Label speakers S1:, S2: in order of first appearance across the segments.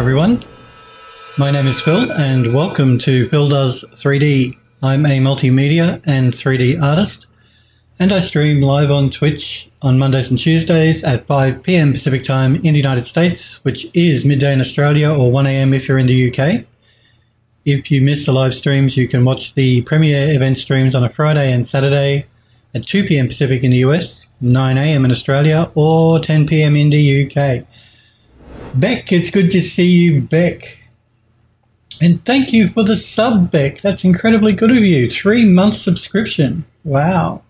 S1: everyone. My name is Phil, and welcome to Phil Does 3D. I'm a multimedia and 3D artist, and I stream live on Twitch on Mondays and Tuesdays at 5 p.m. Pacific Time in the United States, which is midday in Australia or 1 a.m. if you're in the UK. If you miss the live streams, you can watch the premiere event streams on a Friday and Saturday at 2 p.m. Pacific in the US, 9 a.m. in Australia, or 10 p.m. in the UK. Beck, it's good to see you, Beck. And thank you for the sub, Beck. That's incredibly good of you. Three month subscription. Wow.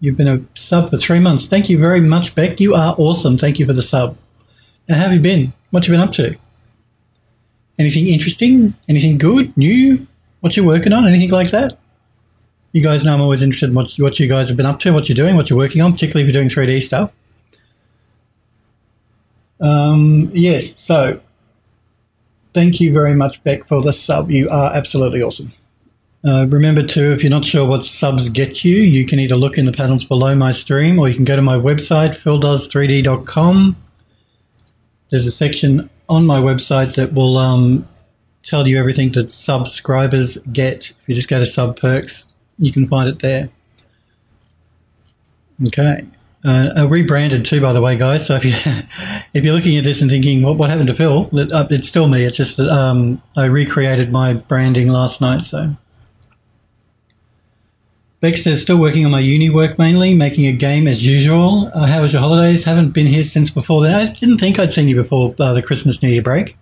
S1: You've been a sub for three months. Thank you very much, Beck. You are awesome. Thank you for the sub. And how have you been? What have you been up to? Anything interesting? Anything good? New? What you working on? Anything like that? You guys know I'm always interested in what, what you guys have been up to, what you're doing, what you're working on, particularly if you're doing 3D stuff. Um, yes, so thank you very much, Beck, for the sub. You are absolutely awesome. Uh, remember too, if you're not sure what subs get you, you can either look in the panels below my stream or you can go to my website, phildoes3d.com. There's a section on my website that will um, tell you everything that subscribers get. If you just go to sub perks, you can find it there. Okay. Uh, rebranded too, by the way, guys. So if you if you're looking at this and thinking, what what happened to Phil? Uh, it's still me. It's just that um, I recreated my branding last night. So Beck says, still working on my uni work mainly, making a game as usual. Uh, how was your holidays? Haven't been here since before then. I didn't think I'd seen you before uh, the Christmas New Year break.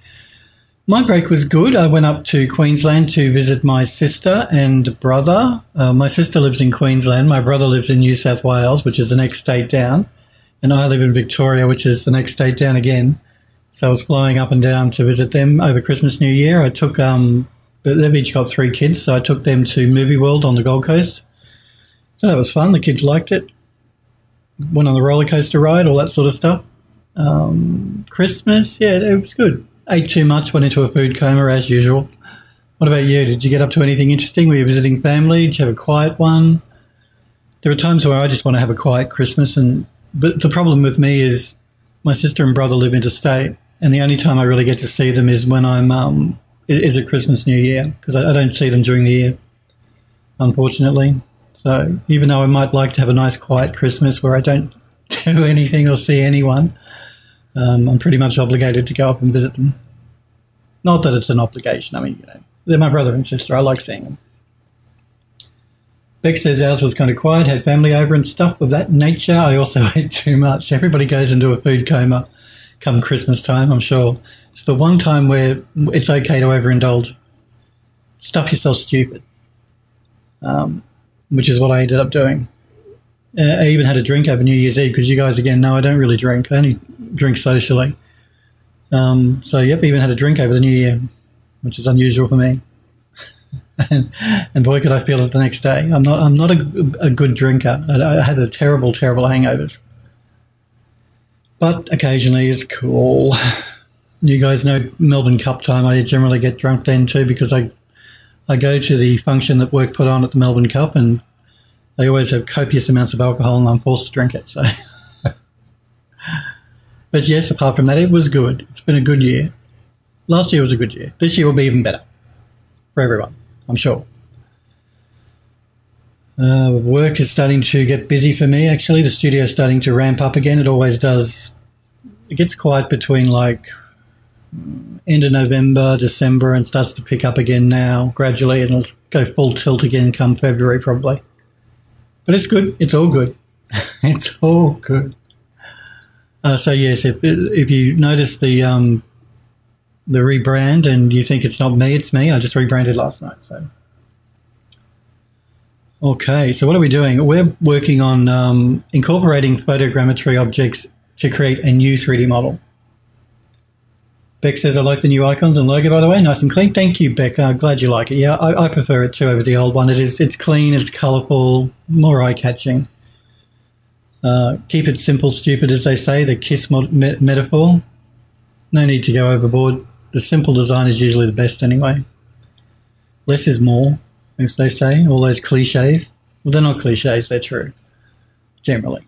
S1: My break was good. I went up to Queensland to visit my sister and brother. Uh, my sister lives in Queensland. My brother lives in New South Wales, which is the next state down. And I live in Victoria, which is the next state down again. So I was flying up and down to visit them over Christmas, New Year. I took, um, they've each got three kids. So I took them to Movie World on the Gold Coast so that was fun. The kids liked it. Went on the roller coaster ride, all that sort of stuff. Um, Christmas, yeah, it was good. Ate too much, went into a food coma as usual. What about you? Did you get up to anything interesting? Were you visiting family? Did you have a quiet one? There are times where I just want to have a quiet Christmas, and but the problem with me is my sister and brother live interstate, and the only time I really get to see them is when I'm um, is at Christmas, New Year, because I, I don't see them during the year, unfortunately. So even though I might like to have a nice quiet Christmas where I don't do anything or see anyone, um, I'm pretty much obligated to go up and visit them. Not that it's an obligation. I mean, you know, they're my brother and sister. I like seeing them. Beck says ours was kind of quiet, had family over and stuff of that nature. I also ate too much. Everybody goes into a food coma come Christmas time, I'm sure. It's the one time where it's okay to overindulge. Stuff yourself stupid. Um, which is what I ended up doing. Uh, I even had a drink over New Year's Eve because you guys, again, know I don't really drink. I only drink socially. Um, so, yep, even had a drink over the New Year, which is unusual for me. and, boy, could I feel it the next day. I'm not. I'm not a, a good drinker. I, I had a terrible, terrible hangovers. But occasionally it's cool. You guys know Melbourne Cup time. I generally get drunk then too because I I go to the function that work put on at the Melbourne Cup, and they always have copious amounts of alcohol, and I'm forced to drink it. So, but yes, apart from that, it was good. It's been a good year. Last year was a good year. This year will be even better for everyone, I'm sure. Uh, work is starting to get busy for me. Actually, the studio is starting to ramp up again. It always does. It gets quiet between like end of November, December, and starts to pick up again now gradually. It'll go full tilt again come February, probably. But it's good. It's all good. it's all good. Uh, so yes, if if you notice the um, the rebrand and you think it's not me, it's me. I just rebranded last night. So okay, so what are we doing? We're working on um, incorporating photogrammetry objects to create a new 3D model. Beck says, I like the new icons and logo, by the way. Nice and clean. Thank you, Beck. I'm glad you like it. Yeah, I, I prefer it too over the old one. It is, it's clean, it's colourful, more eye catching. Uh, keep it simple, stupid, as they say, the KISS me- metaphor. No need to go overboard. The simple design is usually the best anyway. Less is more, as they say, all those cliches. Well, they're not cliches, they're true, generally.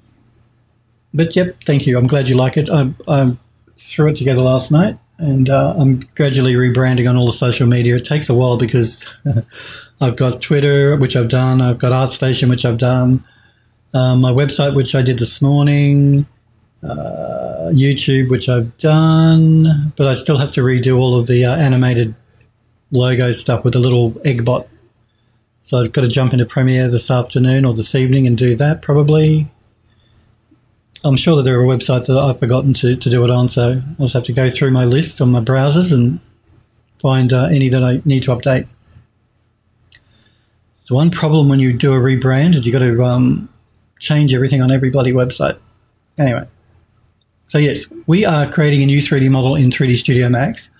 S1: But yep, thank you. I'm glad you like it. I, I'm threw it together last night, and uh, I'm gradually rebranding on all the social media. It takes a while because I've got Twitter, which I've done. I've got ArtStation, which I've done. Um, my website, which I did this morning. Uh, YouTube, which I've done, but I still have to redo all of the uh, animated logo stuff with the little egg bot. So I've got to jump into Premiere this afternoon or this evening and do that probably. I'm sure that there are websites that I've forgotten to, to do it on, so I'll just have to go through my list on my browsers and find uh, any that I need to update. The one problem when you do a rebrand is you've got to um, change everything on every bloody website. Anyway, so yes, we are creating a new 3D model in 3D Studio Max.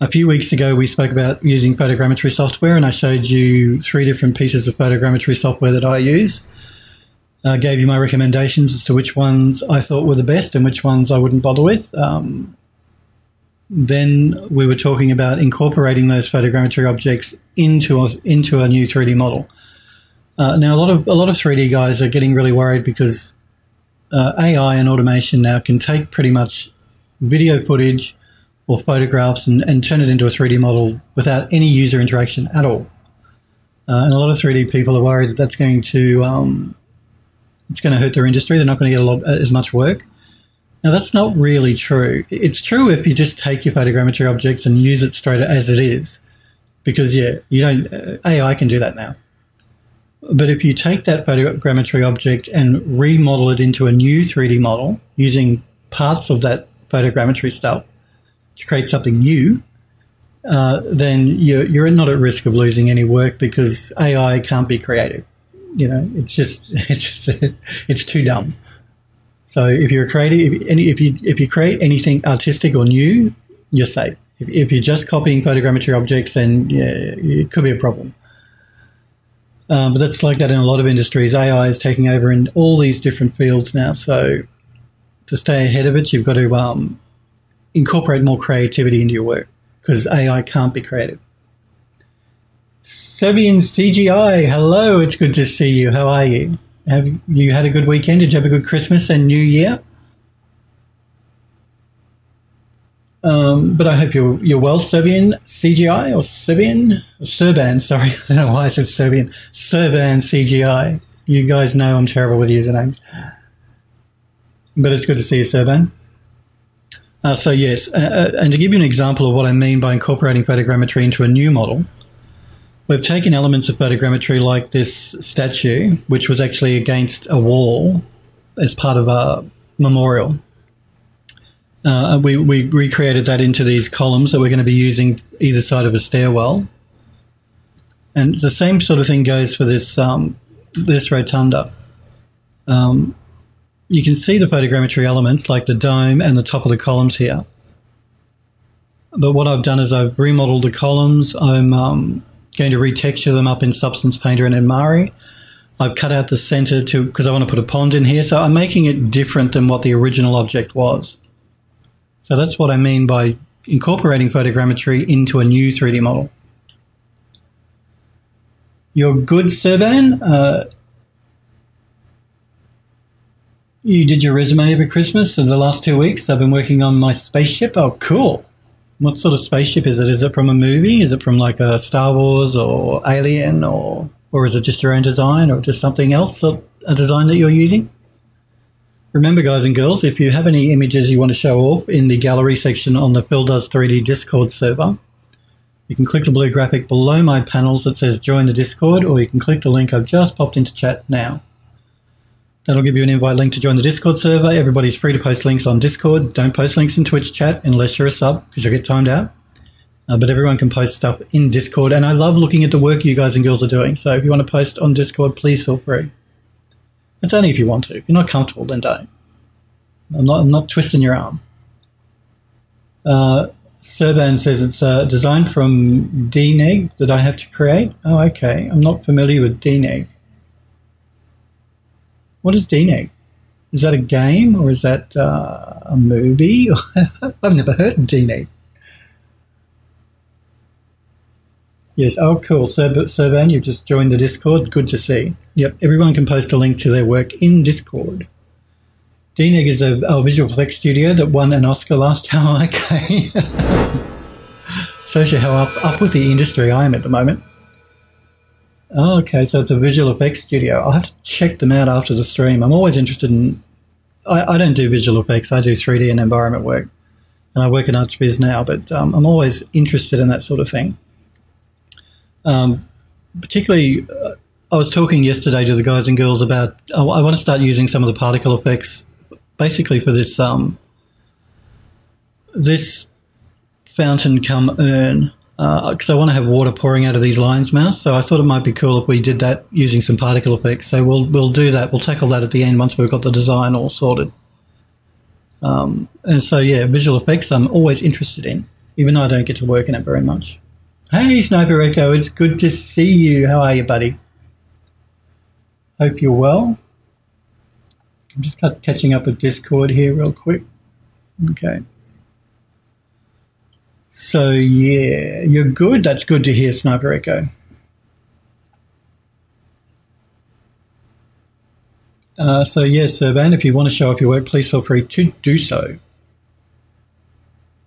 S1: A few weeks ago, we spoke about using photogrammetry software, and I showed you three different pieces of photogrammetry software that I use uh, gave you my recommendations as to which ones I thought were the best and which ones I wouldn't bother with. Um, then we were talking about incorporating those photogrammetry objects into a, into a new 3D model. Uh, now, a lot of a lot of 3D guys are getting really worried because uh, AI and automation now can take pretty much video footage or photographs and, and turn it into a 3D model without any user interaction at all. Uh, and a lot of 3D people are worried that that's going to um, it's going to hurt their industry. They're not going to get a lot uh, as much work. Now that's not really true. It's true if you just take your photogrammetry objects and use it straight as it is, because yeah, you don't uh, AI can do that now. But if you take that photogrammetry object and remodel it into a new 3D model using parts of that photogrammetry stuff to create something new, uh, then you're, you're not at risk of losing any work because AI can't be creative you know, it's just it's just it's too dumb. So if you're creating, if, if you if you create anything artistic or new, you're safe. If, if you're just copying photogrammetry objects, then yeah, it could be a problem. Um, but that's like that in a lot of industries. AI is taking over in all these different fields now. So to stay ahead of it, you've got to um, incorporate more creativity into your work because AI can't be creative. Serbian CGI, hello, it's good to see you. How are you? Have you had a good weekend? Did you have a good Christmas and New Year? Um, but I hope you're you're well, Serbian CGI or Serbian Serban. Sorry, I don't know why I said Serbian. Serban CGI. You guys know I'm terrible with usernames, but it's good to see you, Serban. Uh, so yes, uh, uh and to give you an example of what I mean by incorporating photogrammetry into a new model, We've taken elements of photogrammetry like this statue, which was actually against a wall as part of a memorial. Uh, we, we recreated that into these columns that we're going to be using either side of a stairwell. And the same sort of thing goes for this, um, this rotunda. Um, you can see the photogrammetry elements like the dome and the top of the columns here. But what I've done is I've remodeled the columns. I'm um, going to retexture them up in Substance Painter and in Mari. I've cut out the center to because I want to put a pond in here. So I'm making it different than what the original object was. So that's what I mean by incorporating photogrammetry into a new 3D model. You're good, Serban. Uh, you did your resume over Christmas and the last two weeks. I've been working on my spaceship. Oh, cool. What sort of spaceship is it? Is it from a movie? Is it from like a Star Wars or Alien or or is it just your own design or just something else, a design that you're using? Remember, guys and girls, if you have any images you want to show off in the gallery section on the Phil Does 3D Discord server, you can click the blue graphic below my panels that says join the Discord, or you can click the link I've just popped into chat now. That'll give you an invite link to join the Discord server. Everybody's free to post links on Discord. Don't post links in Twitch chat unless you're a sub because you'll get timed out. Uh, but everyone can post stuff in Discord. And I love looking at the work you guys and girls are doing. So if you want to post on Discord, please feel free. It's only if you want to. If you're not comfortable, then don't. I'm not, I'm not twisting your arm. Uh, Serban says it's uh, designed from DNEG that I have to create. Oh, okay. I'm not familiar with DNEG. What is DNEG? Is that a game or is that uh, a movie? I've never heard of DNEG. Yes, oh, cool. Serban, you've just joined the Discord. Good to see. Yep, everyone can post a link to their work in Discord. DNEG is a, a visual effects studio that won an Oscar last year. Oh, okay. Shows you how up, up with the industry I am at the moment. Oh, okay, so it's a visual effects studio. I'll have to check them out after the stream. I'm always interested in. I, I don't do visual effects. I do 3D and environment work, and I work in ArchViz now. But um, I'm always interested in that sort of thing. Um, particularly, uh, I was talking yesterday to the guys and girls about. I, I want to start using some of the particle effects, basically for this um, this fountain come urn because uh, I want to have water pouring out of these lion's mouths. So I thought it might be cool if we did that using some particle effects. So we'll we'll do that. We'll tackle that at the end once we've got the design all sorted. Um, and so yeah, visual effects I'm always interested in, even though I don't get to work in it very much. Hey Sniper Echo, it's good to see you. How are you, buddy? Hope you're well. I'm just catching up with Discord here real quick. Okay. So yeah, you're good. That's good to hear, Sniper Echo. Uh, so yes, yeah, Van, if you want to show up your work, please feel free to do so.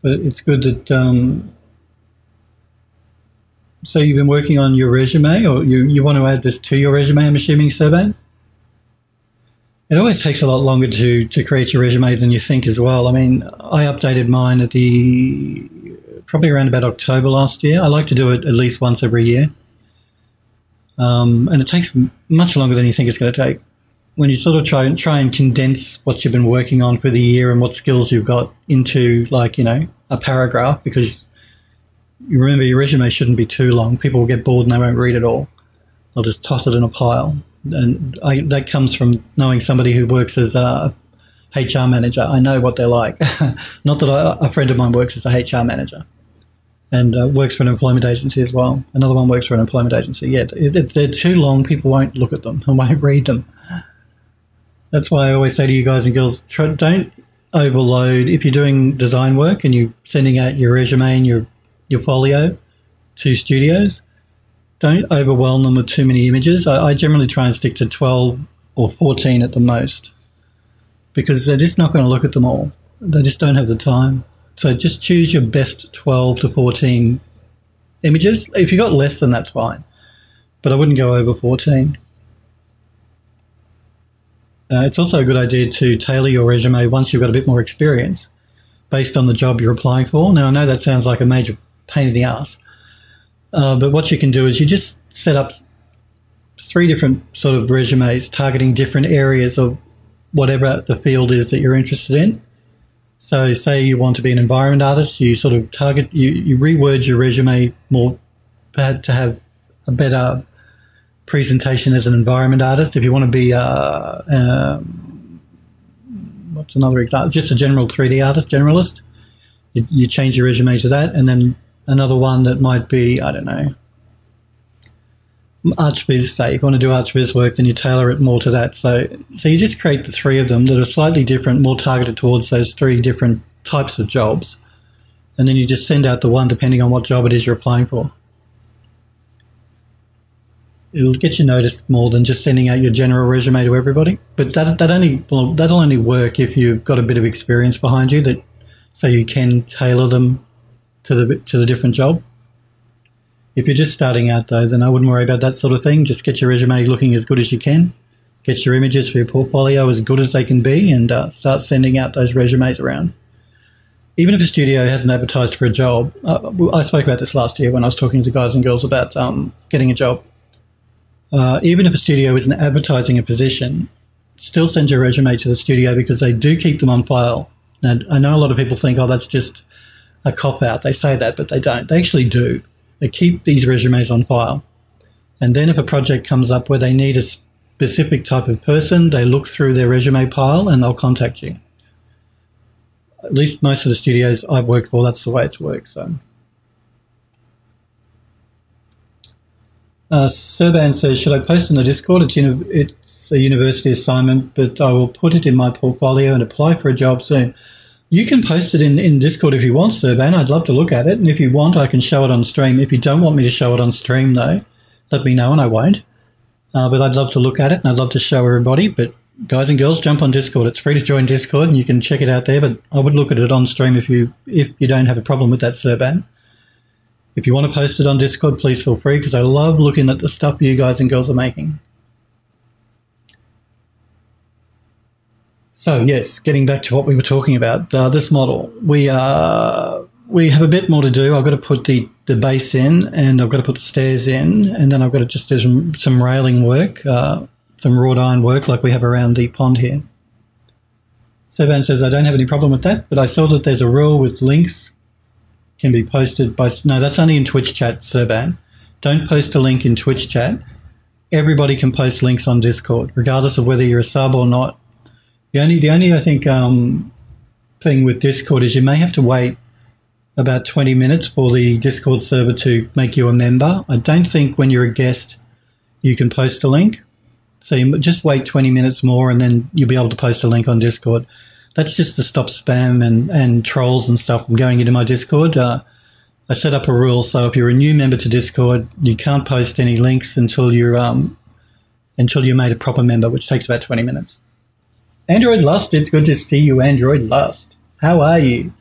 S1: But it's good that. Um, so you've been working on your resume, or you, you want to add this to your resume? I'm assuming, Serban. It always takes a lot longer to to create your resume than you think as well. I mean, I updated mine at the probably around about October last year. I like to do it at least once every year. Um, and it takes much longer than you think it's going to take. When you sort of try and try and condense what you've been working on for the year and what skills you've got into like, you know, a paragraph because you remember your resume shouldn't be too long. People will get bored and they won't read it all. They'll just toss it in a pile. And I, that comes from knowing somebody who works as a HR manager. I know what they're like. Not that I, a friend of mine works as a HR manager and uh, works for an employment agency as well. Another one works for an employment agency. Yeah, if they're too long, people won't look at them and won't read them. That's why I always say to you guys and girls, try, don't overload. If you're doing design work and you're sending out your resume and your your folio to studios, don't overwhelm them with too many images. I, I generally try and stick to 12 or 14 at the most because they're just not going to look at them all. They just don't have the time. So just choose your best 12 to 14 images. If you got less than that's fine, but I wouldn't go over 14. Uh, it's also a good idea to tailor your resume once you've got a bit more experience based on the job you're applying for. Now, I know that sounds like a major pain in the ass, uh, but what you can do is you just set up three different sort of resumes targeting different areas of whatever the field is that you're interested in. So, say you want to be an environment artist, you sort of target, you, you reword your resume more to have a better presentation as an environment artist. If you want to be, uh, um, what's another example? Just a general 3D artist, generalist, you, you change your resume to that. And then another one that might be, I don't know, ArchViz, say, you want to do ArchViz work, then you tailor it more to that. So, so you just create the three of them that are slightly different, more targeted towards those three different types of jobs. And then you just send out the one depending on what job it is you're applying for. It'll get you noticed more than just sending out your general resume to everybody. But that, that only well, that'll only work if you've got a bit of experience behind you that so you can tailor them to the to the different job. If you're just starting out, though, then I wouldn't worry about that sort of thing. Just get your resume looking as good as you can. Get your images for your portfolio as good as they can be and uh, start sending out those resumes around. Even if a studio hasn't advertised for a job, uh, I spoke about this last year when I was talking to guys and girls about um, getting a job. Uh, even if a studio isn't advertising a position, still send your resume to the studio because they do keep them on file. Now, I know a lot of people think, oh, that's just a cop out. They say that, but they don't. They actually do. They keep these resumes on file. And then if a project comes up where they need a specific type of person, they look through their resume pile and they'll contact you. At least most of the studios I've worked for, that's the way it's worked. So. Uh, Serban says, should I post in the Discord? It's, uni- it's a university assignment, but I will put it in my portfolio and apply for a job soon. You can post it in, in Discord if you want, Serban. I'd love to look at it. And if you want, I can show it on stream. If you don't want me to show it on stream, though, let me know and I won't. Uh, but I'd love to look at it and I'd love to show everybody. But guys and girls, jump on Discord. It's free to join Discord, and you can check it out there. But I would look at it on stream if you if you don't have a problem with that Serban. If you want to post it on Discord, please feel free because I love looking at the stuff you guys and girls are making. So yes, getting back to what we were talking about, uh, this model, we uh, we have a bit more to do. I've got to put the, the base in, and I've got to put the stairs in, and then I've got to just do some, some railing work, uh, some wrought iron work like we have around the pond here. Serban says, I don't have any problem with that, but I saw that there's a rule with links can be posted by. No, that's only in Twitch chat, Serban. Don't post a link in Twitch chat. Everybody can post links on Discord, regardless of whether you're a sub or not. The only, the only I think, um, thing with Discord is you may have to wait about 20 minutes for the Discord server to make you a member. I don't think when you're a guest, you can post a link. So you just wait 20 minutes more and then you'll be able to post a link on Discord. That's just to stop spam and, and trolls and stuff from going into my Discord. Uh, I set up a rule so if you're a new member to Discord, you can't post any links until you're um, until you're made a proper member, which takes about 20 minutes. Android Lust, it's good to see you, Android Lust. How are you?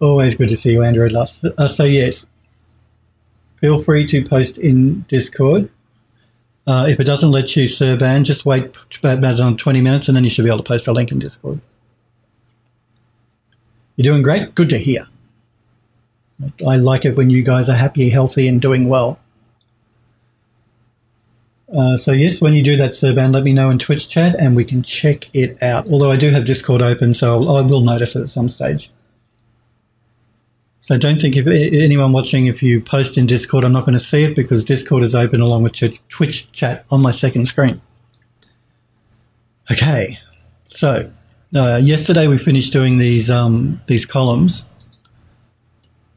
S1: Always good to see you, Android Lust. Uh, so yes, feel free to post in Discord. Uh, if it doesn't let you Serban, just wait about 20 minutes and then you should be able to post a link in Discord. You're doing great. Good to hear. I like it when you guys are happy, healthy, and doing well. Uh, so yes, when you do that Serban, let me know in Twitch chat and we can check it out. Although I do have Discord open, so I will notice it at some stage. So don't think if anyone watching, if you post in Discord, I'm not going to see it because Discord is open along with Twitch chat on my second screen. Okay, so uh, yesterday we finished doing these um, these columns.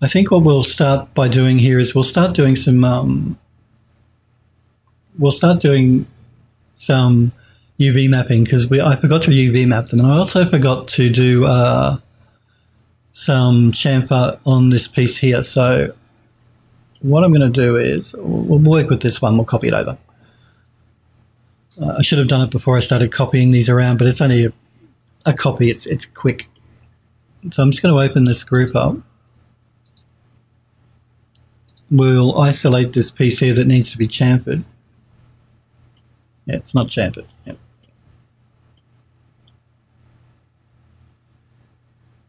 S1: I think what we'll start by doing here is we'll start doing some um, we'll start doing some UV mapping because we I forgot to UV map them, and I also forgot to do. Uh, some chamfer on this piece here. So what I'm going to do is we'll work with this one. We'll copy it over. Uh, I should have done it before I started copying these around, but it's only a, a copy. It's, it's quick. So I'm just going to open this group up. We'll isolate this piece here that needs to be chamfered. Yeah, it's not chamfered. Yep.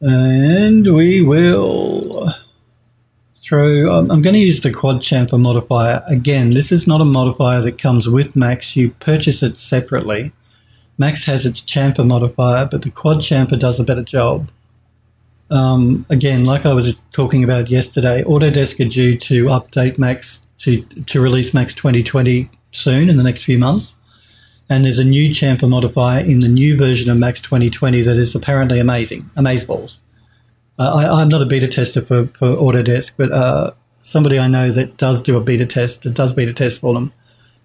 S1: And we will throw, I'm going to use the quad chamfer modifier. Again, this is not a modifier that comes with Max. You purchase it separately. Max has its chamfer modifier, but the quad chamfer does a better job. Um, again, like I was talking about yesterday, Autodesk are due to update Max to, to release Max 2020 soon in the next few months. And there's a new chamfer modifier in the new version of Max 2020 that is apparently amazing, amazeballs. Uh, I, am not a beta tester for, for Autodesk, but uh, somebody I know that does do a beta test, that does beta test for them,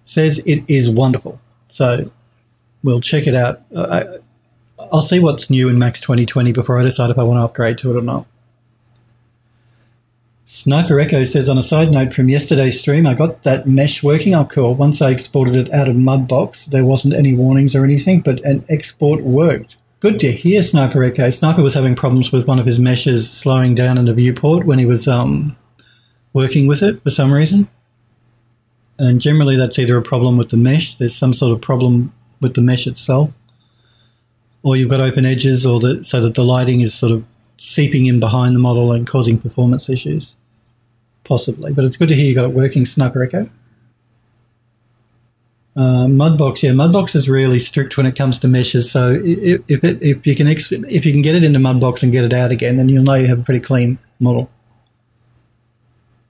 S1: says it is wonderful. So we'll check it out. Uh, I, I'll see what's new in Max 2020 before I decide if I want to upgrade to it or not. Sniper Echo says, on a side note from yesterday's stream, I got that mesh working. Oh, cool. Once I exported it out of Mudbox, there wasn't any warnings or anything, but an export worked. Good to hear, Sniper Echo. Sniper was having problems with one of his meshes slowing down in the viewport when he was um, working with it for some reason. And generally, that's either a problem with the mesh, there's some sort of problem with the mesh itself, or you've got open edges, or the, so that the lighting is sort of seeping in behind the model and causing performance issues possibly. But it's good to hear you got it working, Sniper Echo. Uh, Mudbox, yeah, Mudbox is really strict when it comes to meshes. So if if, it, if you can if you can get it into Mudbox and get it out again, then you'll know you have a pretty clean model.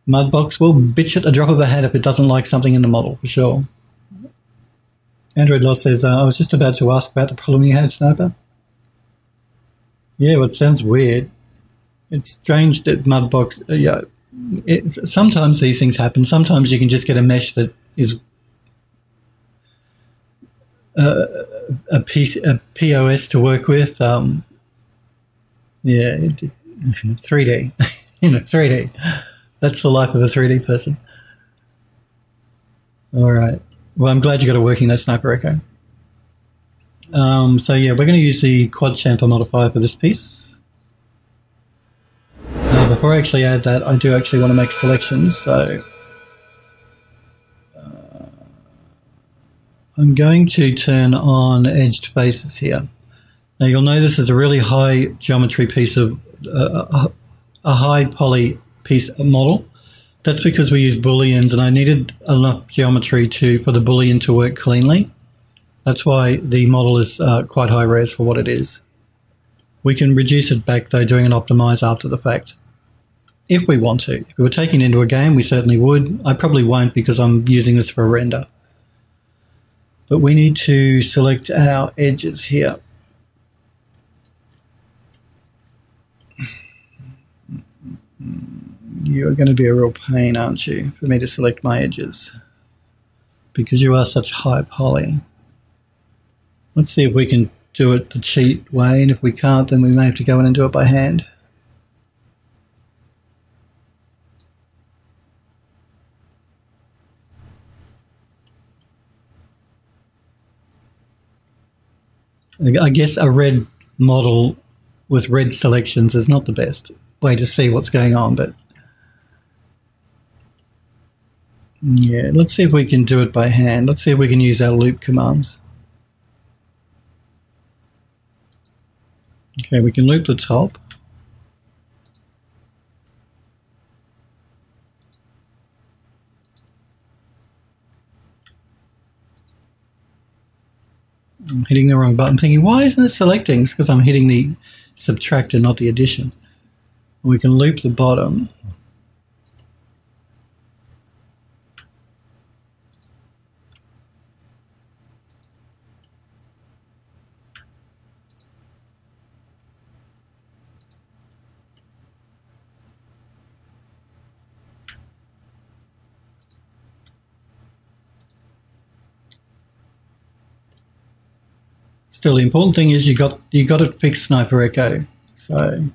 S1: Mudbox will bitch at a drop of a hat if it doesn't like something in the model for sure. Android Lost says, uh, I was just about to ask about the problem you had, Sniper. Yeah, well, it sounds weird. It's strange that Mudbox, uh, yeah, sometimes these things happen. Sometimes you can just get a mesh that is uh, a piece, a POS to work with. Um, yeah, 3D, you know, 3D. That's the life of a 3D person. All right. Well, I'm glad you got it working, that Sniper Echo. Um, so yeah, we're going to use the quad chamfer modifier for this piece. Uh, before I actually add that, I do actually want to make selections. So uh, I'm going to turn on edged faces here. Now you'll know this is a really high geometry piece of uh, a, a high poly piece of model. That's because we use booleans and I needed enough geometry to for the boolean to work cleanly. That's why the model is uh, quite high res for what it is. We can reduce it back though doing an optimize after the fact. If we want to. If we were taking it into a game, we certainly would. I probably won't because I'm using this for a render. But we need to select our edges here. You're going to be a real pain, aren't you, for me to select my edges? Because you are such high poly. Let's see if we can do it the cheat way, and if we can't, then we may have to go in and do it by hand. I guess a red model with red selections is not the best way to see what's going on, but yeah, let's see if we can do it by hand. Let's see if we can use our loop commands. Okay, we can loop the top. I'm hitting the wrong button, thinking, why isn't it selecting? It's because I'm hitting the subtractor, not the addition. We can loop the bottom. Still, the important thing is you got you got to fix Sniper Echo. So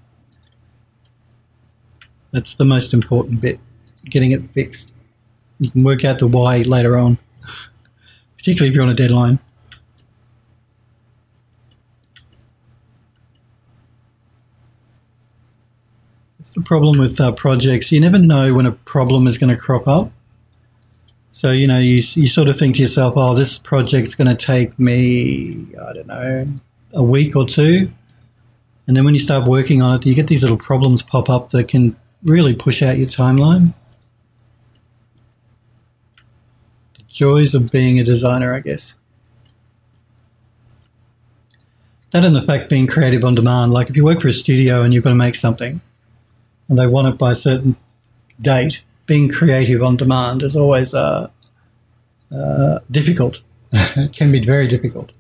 S1: that's the most important bit, getting it fixed. You can work out the why later on, particularly if you're on a deadline. It's the problem with uh, projects. You never know when a problem is going to crop up. So, you know, you, you sort of think to yourself, oh, this project's going to take me, I don't know, a week or two. And then when you start working on it, you get these little problems pop up that can really push out your timeline. The joys of being a designer, I guess. That and the fact being creative on demand. Like if you work for a studio and you've got to make something and they want it by a certain date, being creative on demand is always uh, uh, difficult. it can be very difficult.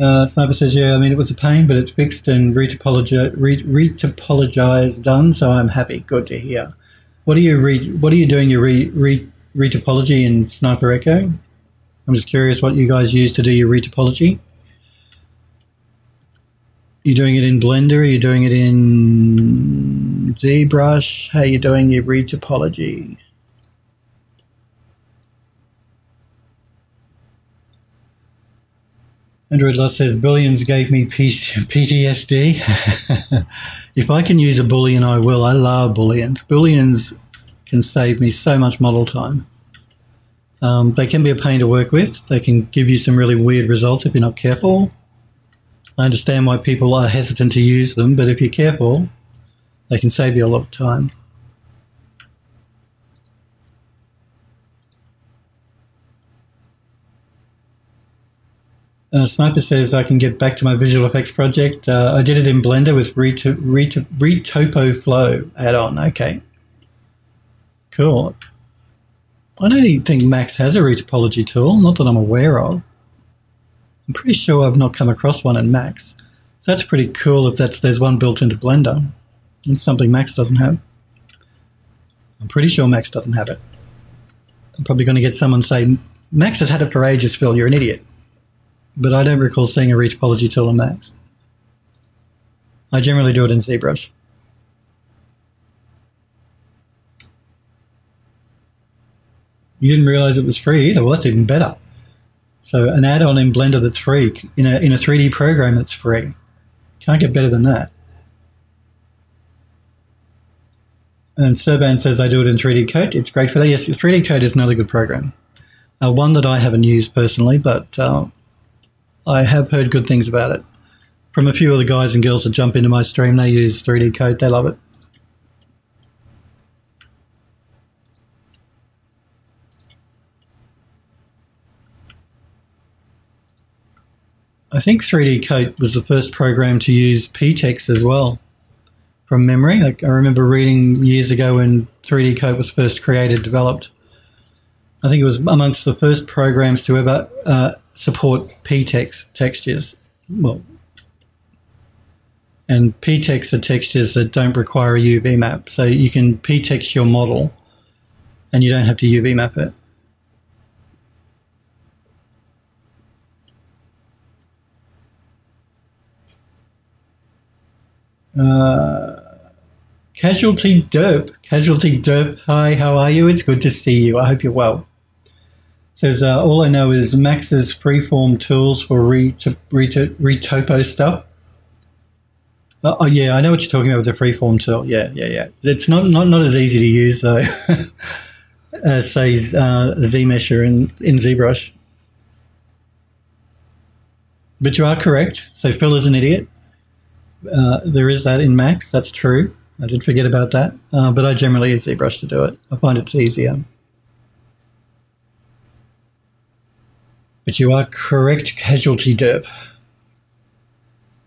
S1: Uh, Sniper says, yeah, I mean, it was a pain, but it's fixed and retopologized, done, so I'm happy. Good to hear. What are you re- What are you doing your re- re- retopology in Sniper Echo? I'm just curious what you guys use to do your retopology. You're doing it in Blender? Are you doing it in ZBrush? How are you doing your retopology? Android Lost says Booleans gave me PTSD. if I can use a Boolean, I will. I love Booleans. Booleans can save me so much model time. Um, they can be a pain to work with. They can give you some really weird results if you're not careful. I understand why people are hesitant to use them, but if you're careful, they can save you a lot of time. Uh, Sniper says I can get back to my visual effects project. Uh, I did it in Blender with Reto, Reto, Retopo Flow add-on. Okay, cool. I don't think Max has a retopology tool, not that I'm aware of. I'm pretty sure I've not come across one in Max. So that's pretty cool if that's there's one built into Blender. It's something Max doesn't have. I'm pretty sure Max doesn't have it. I'm probably going to get someone say, Max has had it for ages, Phil, you're an idiot. But I don't recall seeing a retopology tool in Max. I generally do it in ZBrush. You didn't realize it was free either. Well, that's even better. So an add-on in Blender that's free in a in a 3D program that's free. Can't get better than that. And Serban says I do it in 3D Coat. It's great for that. Yes, 3D Coat is another good program. Uh, one that I haven't used personally, but uh, I have heard good things about it. From a few of the guys and girls that jump into my stream, they use 3D Coat, They love it. I think 3D Coat was the first program to use PTEX as well, from memory. I, I remember reading years ago when 3D Coat was first created, developed. I think it was amongst the first programs to ever uh, support PTEX textures. Well, and PTEX are textures that don't require a UV map. So you can PTEX your model and you don't have to UV map it. Uh, Casualty Derp. Casualty Derp. Hi, how are you? It's good to see you. I hope you're well. Says, uh, all I know is Max's freeform tools for reto- reto- retopo stuff. Uh, oh, yeah, I know what you're talking about with the freeform tool. Yeah, yeah, yeah. It's not, not, not as easy to use, though, as, say, uh, ZMesher in, in ZBrush. But you are correct. So Phil is an idiot. Uh, there is that in Max. That's true. I did forget about that. Uh, but I generally use ZBrush to do it. I find it's easier. But you are correct, Casualty Derp.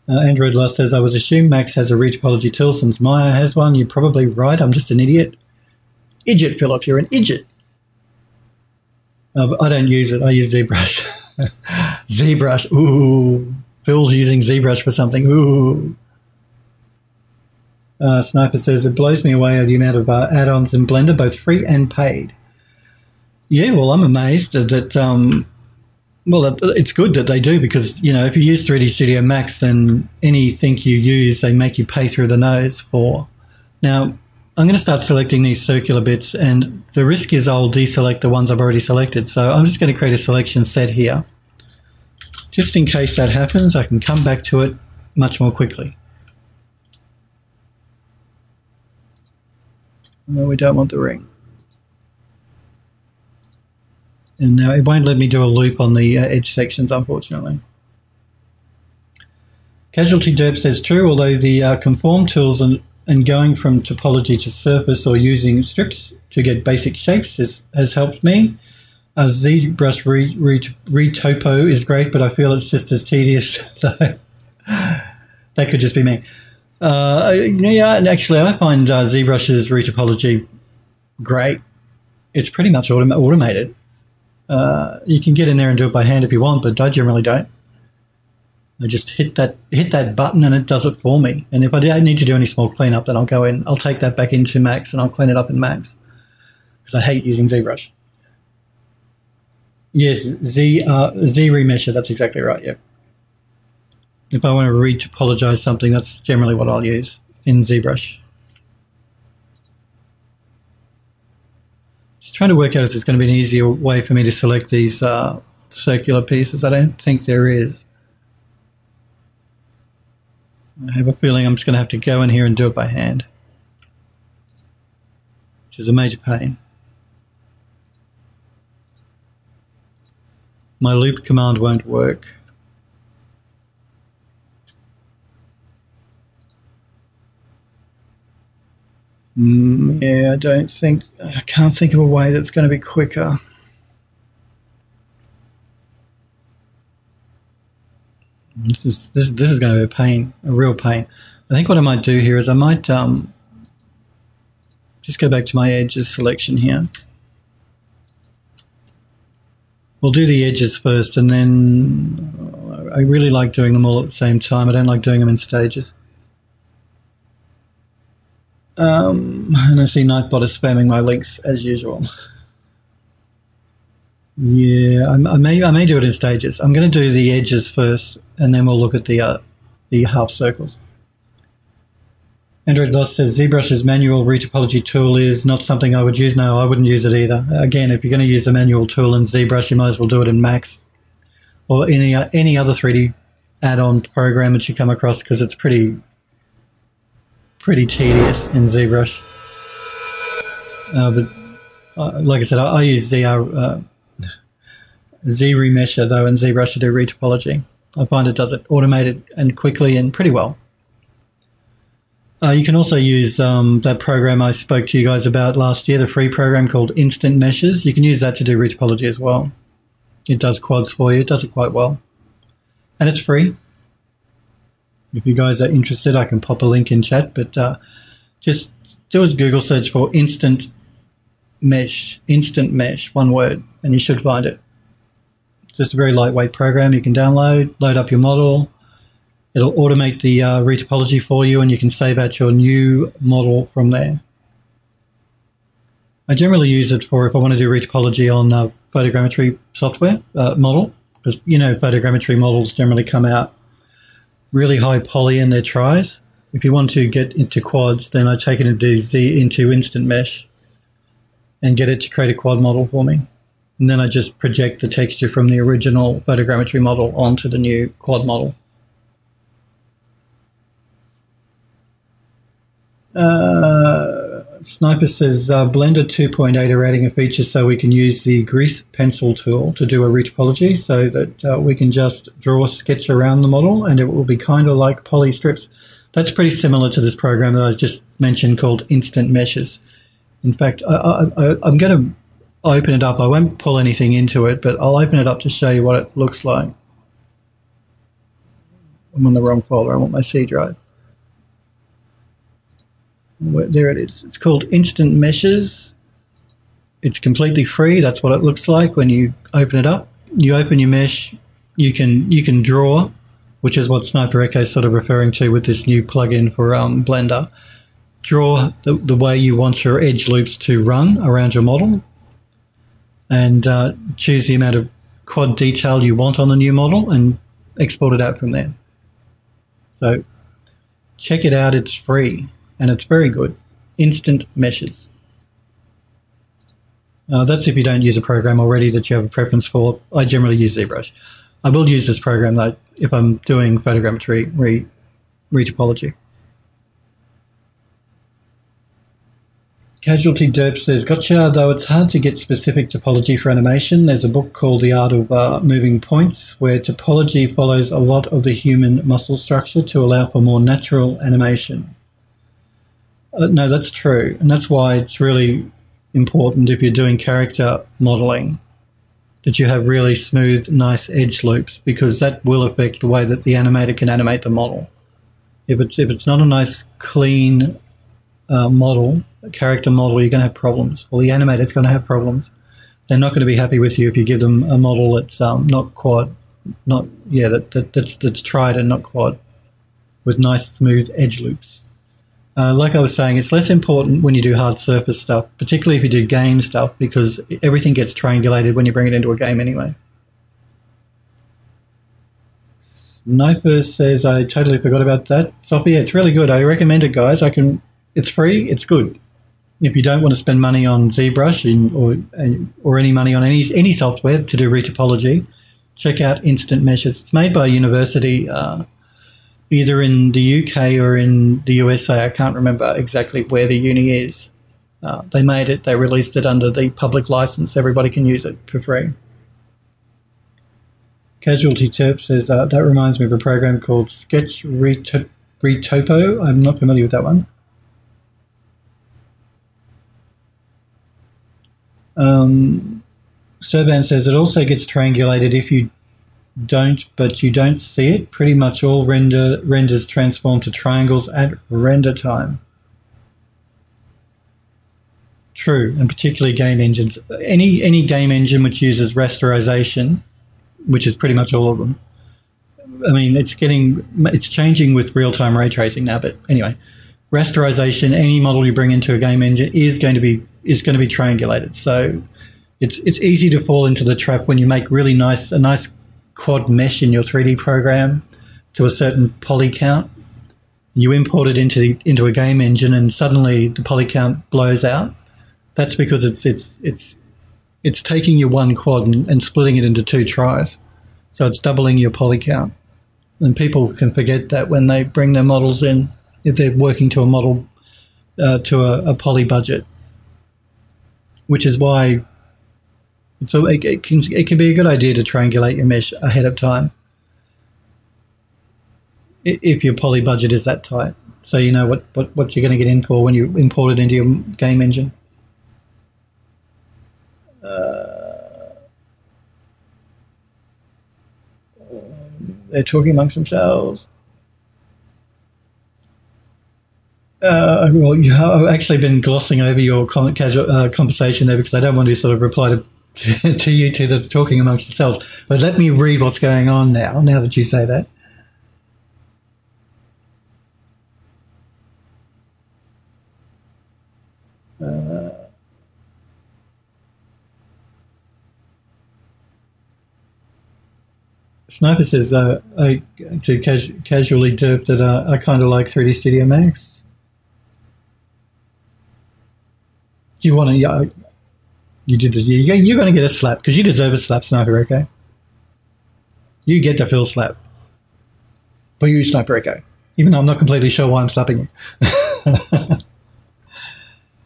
S1: Uh, Android Lust says, I was assumed Max has a retopology tool since Maya has one. You're probably right. I'm just an idiot. Idiot, Philip. You're an idiot. Uh, I don't use it. I use ZBrush. ZBrush. Ooh. Phil's using ZBrush for something. Ooh. Uh, Sniper says it blows me away the amount of uh, add-ons in Blender, both free and paid. Yeah, well, I'm amazed that. Um, well, it's good that they do because you know if you use 3D Studio Max, then anything you use they make you pay through the nose for. Now, I'm going to start selecting these circular bits, and the risk is I'll deselect the ones I've already selected. So I'm just going to create a selection set here. Just in case that happens, I can come back to it much more quickly. No, we don't want the ring. And now it won't let me do a loop on the uh, edge sections, unfortunately. Casualty Derp says true, although the uh, conform tools and, and going from topology to surface or using strips to get basic shapes has, has helped me. Uh, ZBrush re, re, retopo is great, but I feel it's just as tedious. that could just be me. Uh, yeah, and actually, I find uh, ZBrush's retopology great. It's pretty much autom- automated. Uh, you can get in there and do it by hand if you want, but I generally don't. I just hit that hit that button and it does it for me. And if I need to do any small cleanup, then I'll go in. I'll take that back into Max and I'll clean it up in Max because I hate using ZBrush. Yes, Z uh, Z remesher. That's exactly right. Yeah if I want to retopologize something, that's generally what I'll use in ZBrush. Trying to work out if there's going to be an easier way for me to select these uh, circular pieces. I don't think there is. I have a feeling I'm just going to have to go in here and do it by hand, which is a major pain. My loop command won't work. Mm, yeah, I don't think I can't think of a way that's going to be quicker. This is this this is going to be a pain, a real pain. I think what I might do here is I might um, just go back to my edges selection here. We'll do the edges first, and then I really like doing them all at the same time. I don't like doing them in stages. Um, and I see Nightbot is spamming my links as usual. Yeah, I, may I may do it in stages. I'm going to do the edges first, and then we'll look at the uh, the half circles. Android Lost says ZBrush's manual retopology tool is not something I would use. No, I wouldn't use it either. Again, if you're going to use a manual tool in ZBrush, you might as well do it in Max. or any any other 3D add-on program that you come across because it's pretty pretty tedious in ZBrush. Uh, but uh, like I said, I, I use ZR uh, ZRemesher though in ZBrush to do retopology. I find it does it automated and quickly and pretty well. Uh, you can also use um, that program I spoke to you guys about last year, the free program called Instant Meshes. You can use that to do retopology as well. It does quads for you. It does it quite well. And it's free. If you guys are interested, I can pop a link in chat, but uh, just do a Google search for Instant Mesh, Instant Mesh, one word, and you should find it. Just a very lightweight program you can download, load up your model, It'll automate the uh, retopology for you and you can save out your new model from there. I generally use it for if I want to do retopology on uh, photogrammetry software uh, model because you know photogrammetry models generally come out really high poly in their tries. If you want to get into quads, then I take it into Z into Instant Mesh and get it to create a quad model for me. And then I just project the texture from the original photogrammetry model onto the new quad model. Uh, Sniper says uh, Blender 2.8 are adding a feature so we can use the grease pencil tool to do a retopology so that uh, we can just draw a sketch around the model and it will be kind of like poly strips. That's pretty similar to this program that I just mentioned called Instant Meshes. In fact, I, am going to open it up. I won't pull anything into it, but I'll open it up to show you what it looks like. I'm on the wrong folder. I want my C drive there it is. It's called Instant Meshes. It's completely free. That's what it looks like when you open it up. You open your mesh, you can you can draw, which is what Sniper Echo is sort of referring to with this new plugin for um, Blender. Draw the, the way you want your edge loops to run around your model, and uh, choose the amount of quad detail you want on the new model, and export it out from there. So check it out. It's free and it's very good. Instant meshes. Uh, that's if you don't use a program already that you have a preference for. I generally use ZBrush. I will use this program though if I'm doing photogrammetry re, retopology. Casualty Derp says, Gotcha, though it's hard to get specific topology for animation, there's a book called The Art of uh, Moving Points, where topology follows a lot of the human muscle structure to allow for more natural animation. Uh, no, that's true. And that's why it's really important if you're doing character modeling that you have really smooth, nice edge loops because that will affect the way that the animator can animate the model. If it's, if it's not a nice, clean uh, model, character model, you're going to have problems. Well, the animator's going to have problems. They're not going to be happy with you if you give them a model that's um, not quad, not, yeah, that, that, that's, that's tried and not quad with nice, smooth edge loops. Uh, like I was saying, it's less important when you do hard surface stuff, particularly if you do game stuff, because everything gets triangulated when you bring it into a game anyway. Sniper says, I totally forgot about that. Sophie, yeah, it's really good. I recommend it, guys. I can. It's free. It's good. If you don't want to spend money on ZBrush or or any money on any any software to do retopology, check out Instant Meshes. It's made by a university. Uh, either in the UK or in the USA. I can't remember exactly where the uni is. Uh, they made it, they released it under the public license. Everybody can use it for free. Casualty Derp says, uh, that reminds me of a program called Sketch Retopo. I'm not familiar with that one. Um, Serban says it also gets triangulated if you don't, but you don't see it. Pretty much all render renders transform to triangles at render time. True, and particularly game engines. Any any game engine which uses rasterization, which is pretty much all of them. I mean, it's getting it's changing with real time ray tracing now. But anyway, rasterization, any model you bring into a game engine is going to be is going to be triangulated. So it's it's easy to fall into the trap when you make really nice a nice quad mesh in your 3D program to a certain poly count. You import it into the, into a game engine, and suddenly the poly count blows out. That's because it's it's it's it's taking your one quad and, and splitting it into two tris. So it's doubling your poly count. And people can forget that when they bring their models in, if they're working to a model, uh, to a, a, poly budget, which is why so it, it, can, it can be a good idea to triangulate your mesh ahead of time if your poly budget is that tight. So you know what, what, what you're going to get in for when you import it into your game engine. Uh, they're talking amongst themselves. Uh, well, you have actually been glossing over your casual uh, conversation there because I don't want to sort of reply to, to, you two that are talking amongst yourselves. But let me read what's going on now. Now that you say that. Uh, Sniper says, uh, I, to cas- casually derp that uh, I kind of like 3D Studio Max. Do you want to? You did this. You're going to get a slap because you deserve a slap, Sniper Echo. You get the Phil slap. For you, Sniper Echo. Even though I'm not completely sure why I'm slapping you.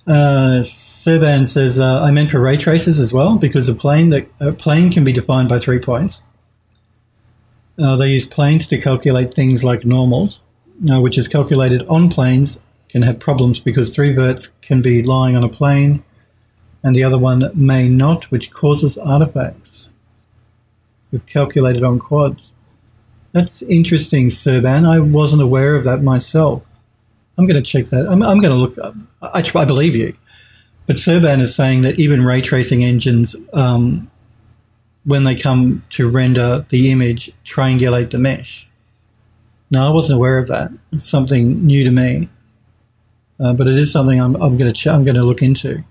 S1: uh, Serban says, uh, I meant for ray tracers as well because a plane that a plane can be defined by three points. Uh, they use planes to calculate things like normals, uh, which is calculated on planes, can have problems because three verts can be lying on a plane and the other one may not, which causes artifacts. We've calculated on quads. That's interesting, Serban. I wasn't aware of that myself. I'm going to check that. I'm, I'm going to look. I, I believe you. But Serban is saying that even ray tracing engines um, when they come to render the image, triangulate the mesh. Now, I wasn't aware of that. It's something new to me, uh, but it is something I'm, I'm going to I'm going to look into.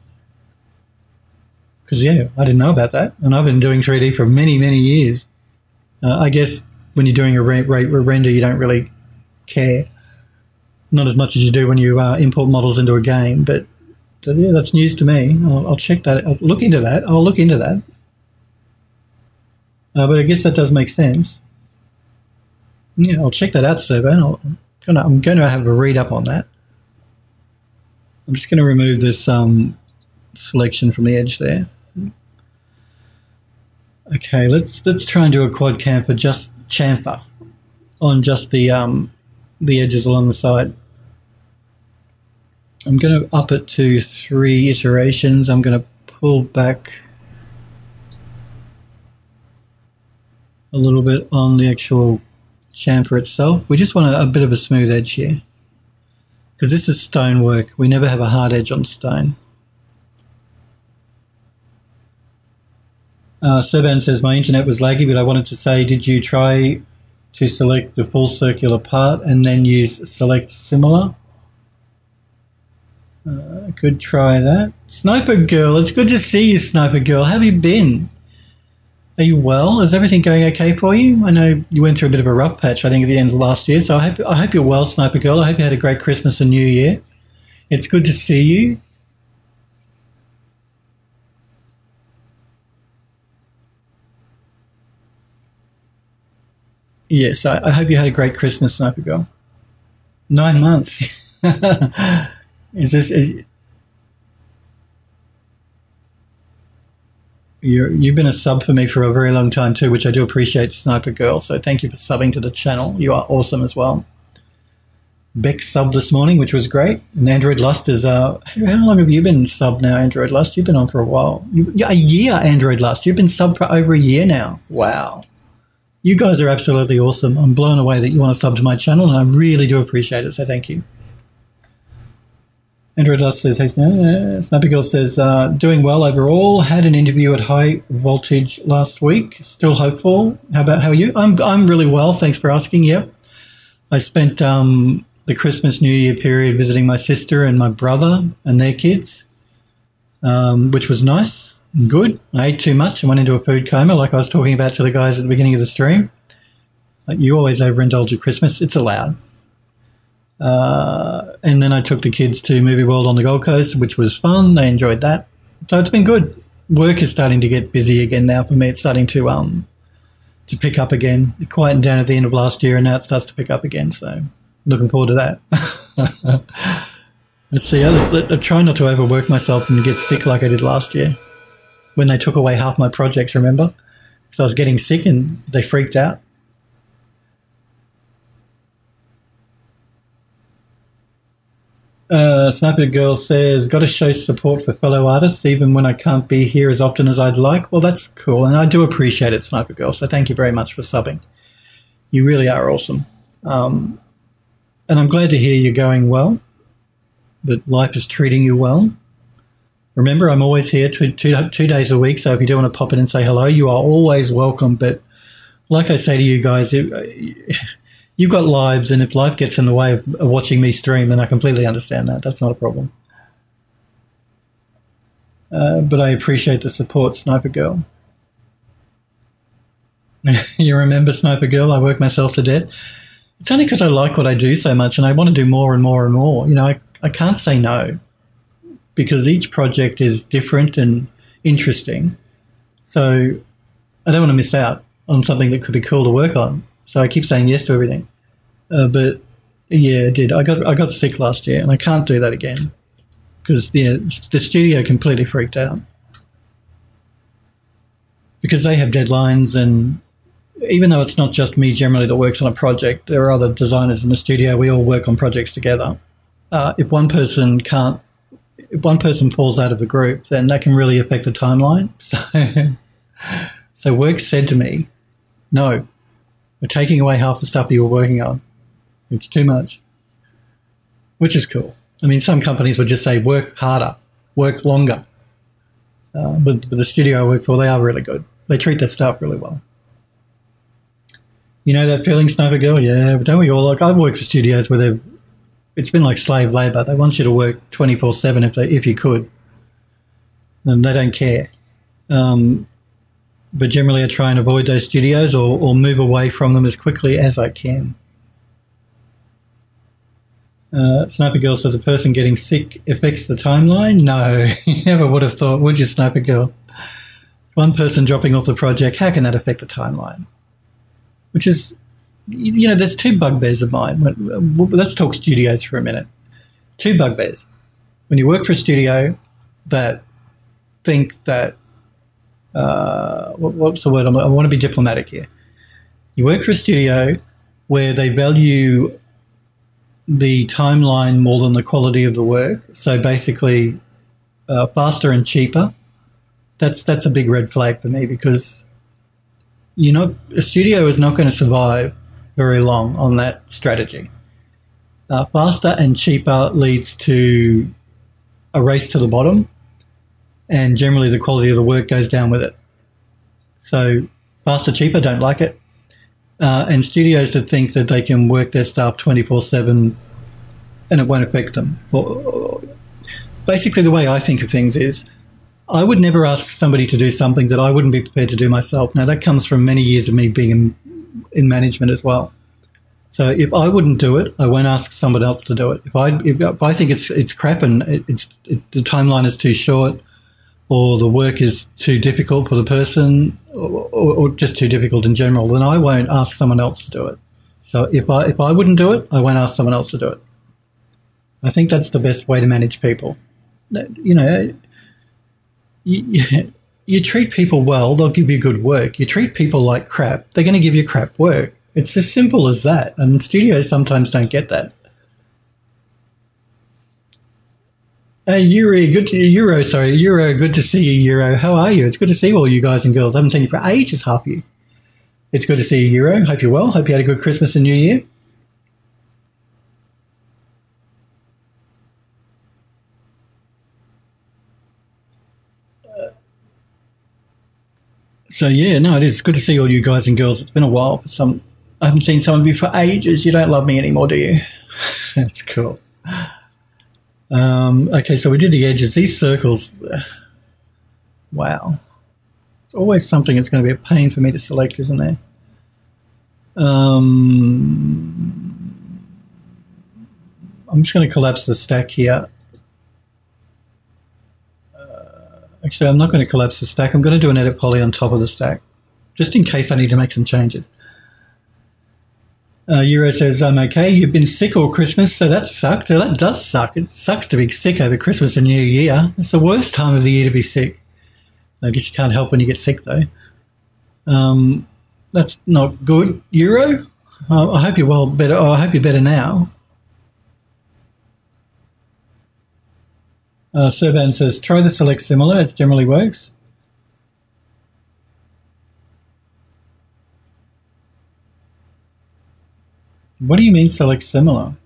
S1: Because yeah, I didn't know about that, and I've been doing 3D for many many years. Uh, I guess when you're doing a, re- re- render, you don't really care, not as much as you do when you uh, import models into a game. But yeah, that's news to me. I'll, I'll check that. I'll look into that. I'll look into that. Uh, but I guess that does make sense. Yeah, I'll check that out, Serban. I'm gonna, I'm going to have a read up on that. I'm just going to remove this um, selection from the edge there. Okay, let's let's try and do a quad chamfer just chamfer on just the um, the edges along the side. I'm going to up it to three iterations. I'm going to pull back a little bit on the actual chamfer itself. We just want a, a bit of a smooth edge here. Because this is stonework. We never have a hard edge on stone. Uh, Serban says, my internet was laggy, but I wanted to say, did you try to select the full circular part and then use select similar? Uh, could try that. Sniper Girl, it's good to see you, Sniper Girl. How have you been? Are you well? Is everything going okay for you? I know you went through a bit of a rough patch, I think, at the end of last year. So I hope, I hope you're well, Sniper Girl. I hope you had a great Christmas and New Year. It's good to see you. Yes, I, I hope you had a great Christmas, Sniper Girl. Nine months. is this? Is, you have been a sub for me for a very long time too, which I do appreciate, Sniper Girl. So thank you for subbing to the channel. You are awesome as well. Beck subbed this morning, which was great. And Android Lust is, uh, how long have you been sub now, Android Lust? You've been on for a while. You, a year, Android Lust. You've been sub for over a year now. Wow. You guys are absolutely awesome. I'm blown away that you want to sub to my channel, and I really do appreciate it. So thank you. Android Lust says, hey, uh, Sniper Girl says, uh, doing well overall. Had an interview at high voltage last week. Still hopeful. How about how are you? I'm, I'm really well. Thanks for asking. Yep. I spent um, the Christmas New Year period visiting my sister and my brother and their kids, um, which was nice good. I ate too much and went into a food coma, like I was talking about to the guys at the beginning of the stream. Like you always overindulge at Christmas. It's allowed. Uh, and then I took the kids to Movie World on the Gold Coast, which was fun. They enjoyed that. So it's been good. Work is starting to get busy again now for me. It's starting to um to pick up again. It quietened down at the end of last year, and now it starts to pick up again. So, looking forward to that. Let's see. I, I try not to overwork myself and get sick like I did last year when they took away half my projects. Remember, because I was getting sick and they freaked out. Uh, Sniper Girl says, got to show support for fellow artists even when I can't be here as often as I'd like. Well, that's cool. And I do appreciate it, Sniper Girl. So thank you very much for subbing. You really are awesome. Um, and I'm glad to hear you're going well, that life is treating you well. Remember, I'm always here two, two, two days a week. So if you do want to pop in and say hello, you are always welcome. But like I say to you guys, it, you've got lives, and if life gets in the way of watching me stream, then I completely understand that. That's not a problem. Uh, but I appreciate the support, Sniper Girl. you remember Sniper Girl? I work myself to death. It's only because I like what I do so much and I want to do more and more and more. You know, I, I can't say no because each project is different and interesting. So I don't want to miss out on something that could be cool to work on. So I keep saying yes to everything. Uh, but yeah, I did. I got I got sick last year, and I can't do that again because yeah, the studio completely freaked out because they have deadlines, and even though it's not just me generally that works on a project, there are other designers in the studio. We all work on projects together. Uh, if one person can't, if one person falls out of the group, then that can really affect the timeline. So, so work said to me, "No, we're taking away half the stuff you were working on. It's too much. Which is cool. I mean, some companies would just say work harder, work longer. Uh, but, but the studio I work for, they are really good. They treat their staff really well. You know that feeling, Sniper Girl? Yeah, but don't we all? Like, I've worked for studios where they've, it's been like slave labor. They want you to work 24 7 if, they, if you could. And they don't care. Um, but generally I try and avoid those studios or, or move away from them as quickly as I can. Uh, Sniper Girl says a person getting sick affects the timeline. No, you never would have thought, would you, Sniper Girl? One person dropping off the project, how can that affect the timeline? Which is, you know, there's two bugbears of mine. Let's talk studios for a minute. Two bugbears. When you work for a studio that think that uh, what, what's the word? I want to be diplomatic here. You work for a studio where they value the timeline more than the quality of the work. So basically, uh, faster and cheaper. That's that's a big red flag for me because you know a studio is not going to survive very long on that strategy. Uh, faster and cheaper leads to a race to the bottom and generally the quality of the work goes down with it. So faster, cheaper, don't like it. Uh, and studios that think that they can work their staff 24 7 and it won't affect them. Well, basically, the way I think of things is I would never ask somebody to do something that I wouldn't be prepared to do myself. Now, that comes from many years of me being in, management as well. So if I wouldn't do it, I won't ask someone else to do it. If I if, if I think it's it's crap and it, it's it, the timeline is too short, or the work is too difficult for the person or, or, just too difficult in general, then I won't ask someone else to do it. So if I, if I wouldn't do it, I won't ask someone else to do it. I think that's the best way to manage people. You know, you, you treat people well, they'll give you good work. You treat people like crap, they're going to give you crap work. It's as simple as that. And studios sometimes don't get that. Hey, Yuri, good to you, Euro. Sorry, Euro. Good to see you, Euro. How are you? It's good to see all you guys and girls. I haven't seen you for ages, half you. It's good to see you, Euro. Hope you're well. Hope you had a good Christmas and New Year. So yeah, no, it is good to see all you guys and girls. It's been a while. For some, I haven't seen some of you for ages. You don't love me anymore, do you? That's cool. Um, okay, so we did the edges. These circles, wow. It's always something It's going to be a pain for me to select, isn't there? Um, I'm just going to collapse the stack here. Uh, actually, I'm not going to collapse the stack. I'm going to do an edit poly on top of the stack. just in case I need to make some changes. Uh, Euro says, I'm okay. You've been sick all Christmas, so that sucked. That does suck. It sucks to be sick over Christmas and New Year. It's the worst time of the year to be sick. I guess you can't help when you get sick, though. Um, that's not good. Euro, uh, I hope you're well better. Oh, I hope you're better now. Uh, Serban says, try the select similar. It generally works. What do you mean select similar?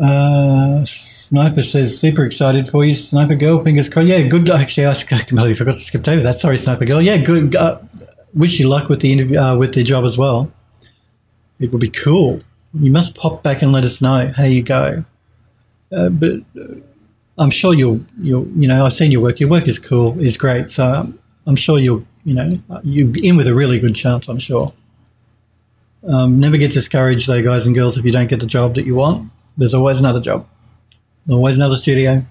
S1: Uh, Sniper says, super excited for you, Sniper Girl. Fingers crossed. Yeah, good. Actually, I completely forgot to skip over that. Sorry, Sniper Girl. Yeah, good. Uh, wish you luck with the interview, uh, with the job as well. It would be cool. You must pop back and let us know how you go. Uh, but uh, I'm sure you'll, you'll, you know, I've seen your work. Your work is cool, is great. So I'm, I'm sure you'll, you know, you're in with a really good chance. I'm sure. Um, never get discouraged, though, guys and girls, if you don't get the job that you want there's always another job, always another studio.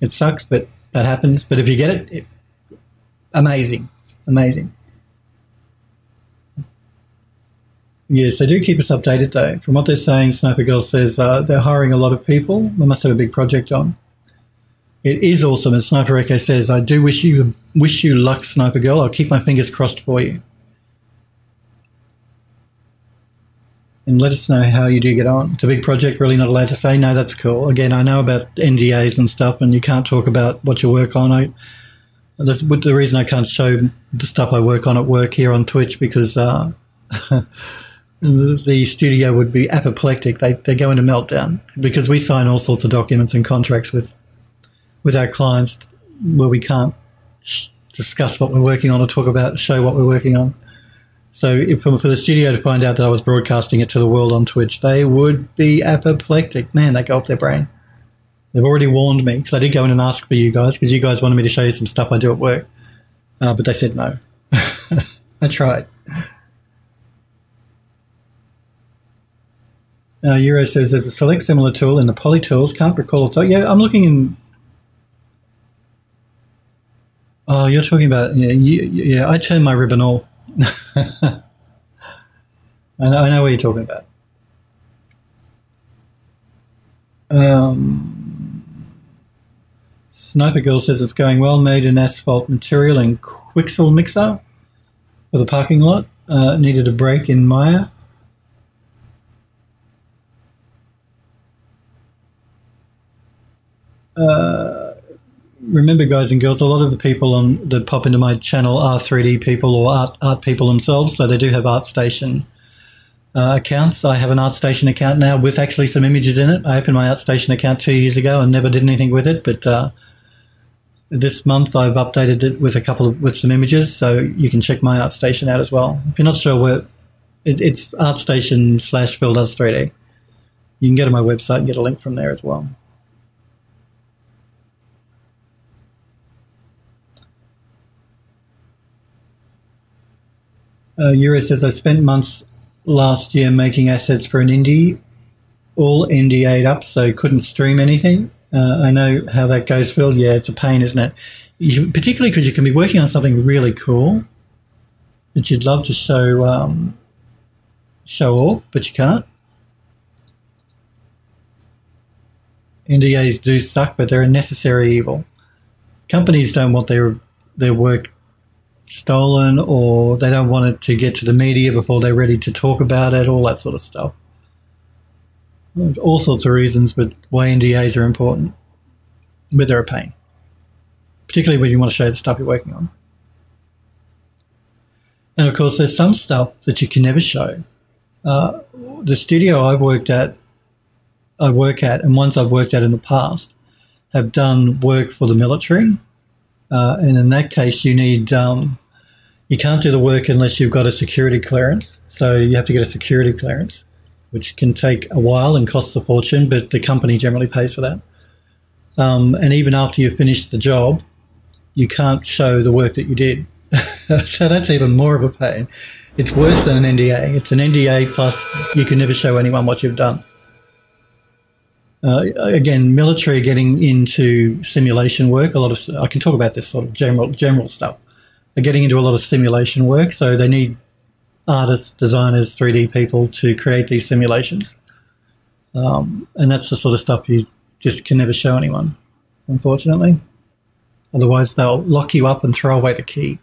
S1: It sucks, but that happens. But if you get it, it amazing, amazing. Yes, they do keep us updated though. From what they're saying, Sniper Girl says uh, they're hiring a lot of people. They must have a big project on. It is awesome, as Sniper Echo says. I do wish you wish you luck, Sniper Girl. I'll keep my fingers crossed for you. And let us know how you do get on. It's a big project, really not allowed to say. No, that's cool. Again, I know about NDAs and stuff, and you can't talk about what you work on. I, that's the reason I can't show the stuff I work on at work here on Twitch because uh, the studio would be apoplectic. They, they go into meltdown because we sign all sorts of documents and contracts with with our clients where we can't discuss what we're working on or talk about, show what we're working on. So if, for the studio to find out that I was broadcasting it to the world on Twitch, they would be apoplectic. Man, they go up their brain. They've already warned me because I did go in and ask for you guys because you guys wanted me to show you some stuff I do at work, uh, but they said no. I tried. Uh, Euro says there's a select similar tool in the Poly Tools. Can't recall it. Yeah, I'm looking in. Oh, you're talking about yeah. You, yeah, I turn my ribbon off. I, know, I know what you're talking about. Um, Sniper Girl says it's going well. Made in asphalt material and Quixel mixer for the parking lot. Uh, needed a break in Maya. Uh, remember, guys and girls, a lot of the people on that pop into my channel are 3D people or art, art people themselves. So they do have ArtStation uh, accounts. I have an ArtStation account now with actually some images in it. I opened my ArtStation account two years ago and never did anything with it, but uh, this month I've updated it with a couple of with some images, so you can check my ArtStation out as well. If you're not sure where it, it's ArtStation slash Phil does 3D. You can go to my website and get a link from there as well. Uh, says, I spent months last year making assets for an indie, all NDA'd up, so couldn't stream anything. Uh, I know how that goes, Phil. Yeah, it's a pain, isn't it? You, particularly because you can be working on something really cool that you'd love to show um, show off, but you can't. NDAs do suck, but they're a necessary evil. Companies don't want their their work stolen or they don't want it to get to the media before they're ready to talk about it, all that sort of stuff. All sorts of reasons, but why NDAs are important. But they're a pain, particularly when you want to show the stuff you're working on. And of course, there's some stuff that you can never show. Uh, the studio I've worked at, I work at, and ones I've worked at in the past, have done work for the military uh, and in that case, you need um, you can't do the work unless you've got a security clearance. So you have to get a security clearance. which can take a while and costs a fortune, but the company generally pays for that. Um, and even after you've finished the job, you can't show the work that you did. so that's even more of a pain. It's worse than an NDA. It's an NDA plus you can never show anyone what you've done. Uh, again, military getting into simulation work. A lot of I can talk about this sort of general general stuff. They're getting into a lot of simulation work, so they need artists, designers, 3D people to create these simulations. Um, and that's the sort of stuff you just can never show anyone, unfortunately. Otherwise, they'll lock you up and throw away the key.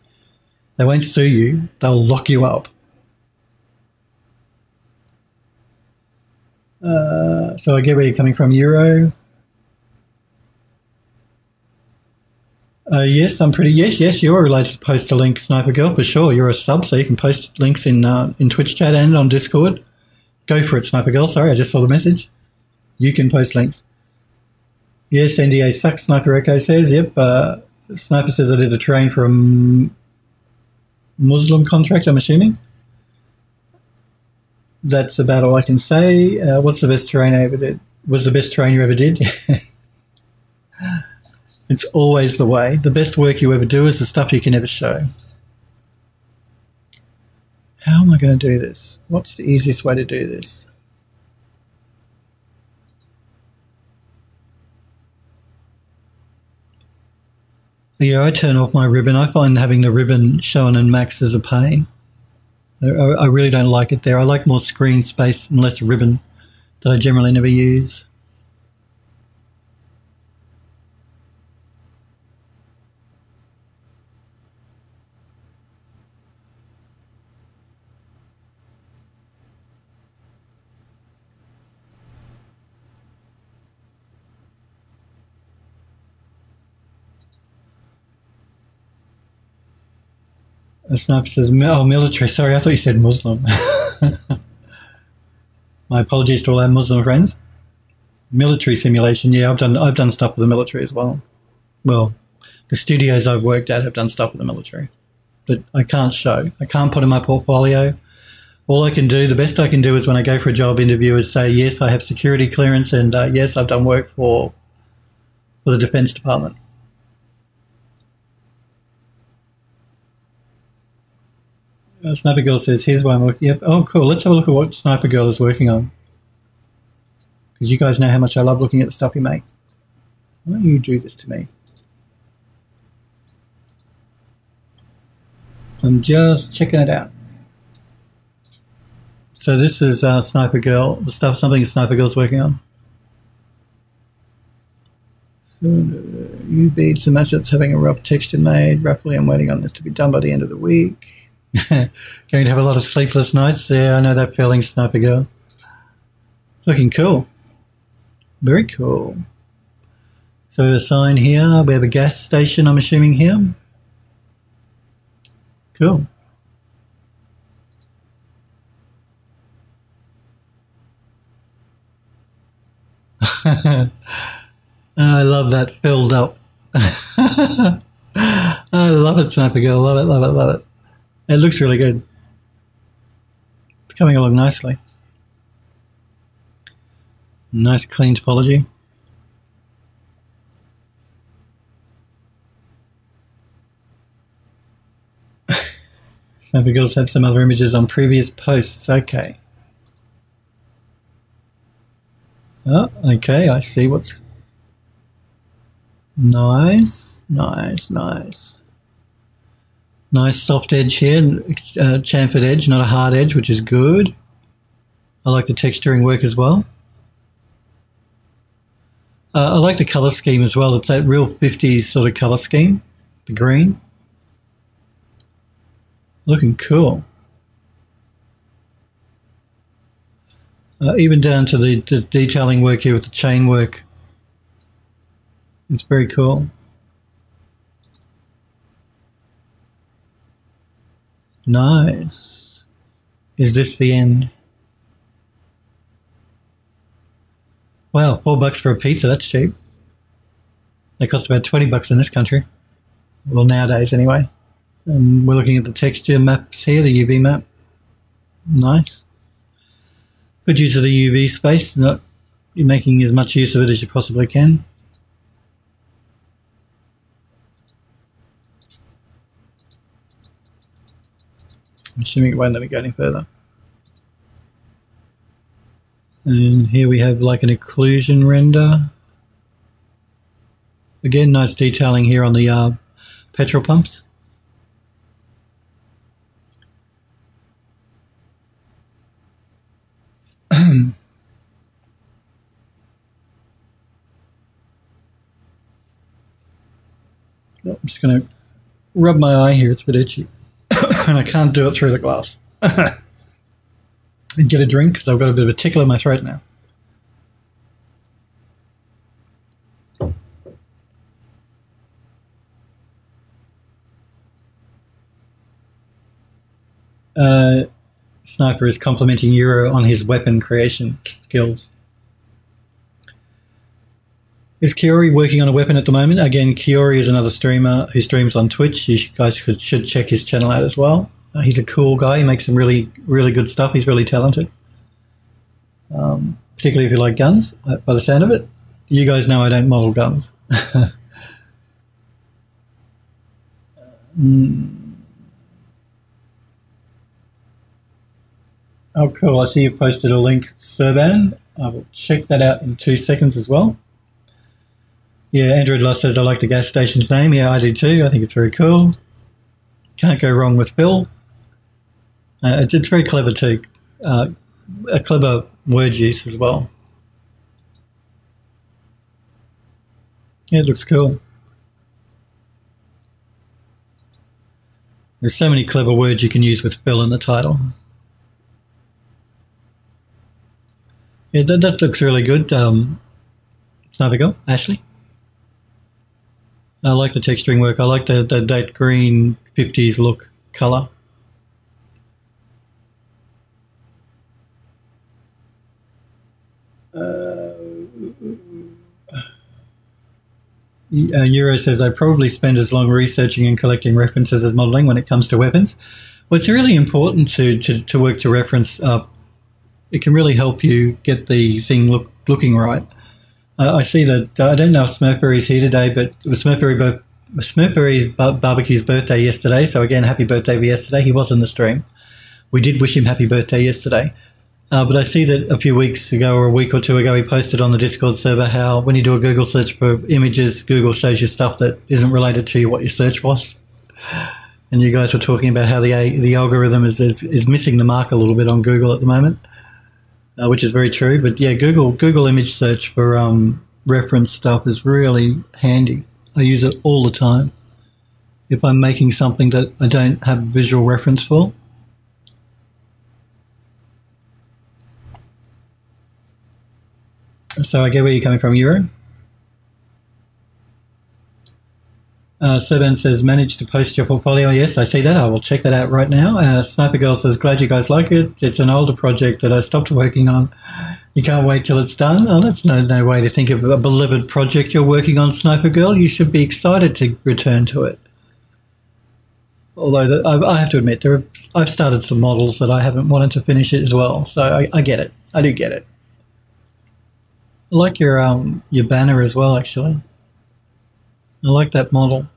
S1: They won't sue you, they'll lock you up. Uh, so I get where you're coming from, Euro. Uh, yes, I'm pretty. Yes, yes, you're related to Post a Link Sniper Girl for sure. You're a sub, so you can post links in uh, in Twitch chat and on Discord. Go for it, Sniper Girl. Sorry, I just saw the message. You can post links. Yes, NDA sucks. Sniper Echo says. Yep. Uh, Sniper says I did a train for a Muslim contract. I'm assuming. That's about all I can say. Uh, what's the best terrain I ever did? Was the best terrain you ever did? It's always the way. The best work you ever do is the stuff you can never show. How am I going to do this? What's the easiest way to do this? Yeah, I turn off my ribbon. I find having the ribbon shown in max is a pain. I really don't like it there. I like more screen space and less ribbon that I generally never use. The sniper says, "Oh, military." Sorry, I thought you said Muslim. My apologies to all our Muslim friends. Military simulation. Yeah, I've done. I've done stuff with the military as well. Well, the studios I've worked at have done stuff with the military, but I can't show. I can't put in my portfolio. All I can do, the best I can do, is when I go for a job interview, is say, "Yes, I have security clearance, and uh, yes, I've done work for for the Defense Department." Uh, Sniper Girl says, here's one. Look, yep. Oh, cool. Let's have a look at what Sniper Girl is working on. Because you guys know how much I love looking at the stuff you make. Why don't you do this to me? I'm just checking it out. So this is uh, Sniper Girl, the stuff, something Sniper Girl's working on. Uh, you bead some assets having a rough texture made. Rapidly, I'm waiting on this to be done by the end of the week. Going to have a lot of sleepless nights. Yeah, I know that feeling, Sniper Girl. Looking cool. Very cool. So we have a sign here. We have a gas station, I'm assuming here. Cool. I love that filled up. I love it, Sniper Girl. Love it, love it, love it. It looks really good. It's coming along nicely. Nice clean topology. so because have some other images on previous posts. Okay. Oh, okay, I see what's nice, nice, nice. Nice soft edge here, uh, chamfered edge, not a hard edge, which is good. I like the texturing work as well. Uh, I like the color scheme as well. It's that real 50s sort of color scheme, the green. Looking cool. Uh, even down to the, the detailing work here with the chain work. It's very cool. Nice. Is this the end? Wow, four bucks for a pizza, that's cheap. They cost about 20 bucks in this country. Well, nowadays anyway. And we're looking at the texture maps here, the UV map. Nice. good use of the UV space. Not you're making as much use of it as you possibly can. I'm assuming it won't let me go any further. And here we have like an occlusion render. Again, nice detailing here on the uh, petrol pumps. oh, I'm just going to rub my eye here. It's a bit itchy. and I can't do it through the glass. and get a drink because I've got a bit of a tickle in my throat now. Uh, Sniper is complimenting Euro on his weapon creation skills. Is Kiori working on a weapon at the moment? Again, Kiori is another streamer who streams on Twitch. You guys should, should check his channel out as well. Uh, he's a cool guy. He makes some really, really good stuff. He's really talented. Um, particularly if you like guns, uh, by the sound of it. You guys know I don't model guns. mm. Oh, cool. I see you posted a link, Serban. I will check that out in two seconds as well. Yeah, Android Lost says, I like the gas station's name. Yeah, I do too. I think it's very cool. Can't go wrong with Phil. Uh, it's, it's, very clever too. Uh, a clever word use as well. Yeah, it looks cool. There's so many clever words you can use with Phil in the title. Yeah, that, that looks really good. Um, Sniper Ashley. I like the texturing work. I like the, the that green 50s look color. Uh, uh, Euro says, I probably spend as long researching and collecting references as modeling when it comes to weapons. Well, it's really important to, to, to work to reference uh, it can really help you get the thing look looking right. I see that I don't know if Smurfberry's here today, but it was Smurfberry Smurfberry's barbecue's birthday yesterday. So again, happy birthday for yesterday. He was in the stream. We did wish him happy birthday yesterday. Uh, but I see that a few weeks ago or a week or two ago, he posted on the Discord server how when you do a Google search for images, Google shows you stuff that isn't related to what your search was. And you guys were talking about how the the algorithm is, is, is missing the mark a little bit on Google at the moment uh, which is very true. But yeah, Google Google image search for um, reference stuff is really handy. I use it all the time. If I'm making something that I don't have visual reference for. So I get where you're coming from, Euro. Uh, Serban says, managed to post your portfolio. Yes, I see that. I will check that out right now. Uh, Sniper Girl says, glad you guys like it. It's an older project that I stopped working on. You can't wait till it's done. Oh, that's no, no way to think of a beloved project you're working on, Sniper Girl. You should be excited to return to it. Although the, I, I, have to admit, there are, I've started some models that I haven't wanted to finish it as well. So I, I get it. I do get it. I like your um your banner as well, actually. I like that model.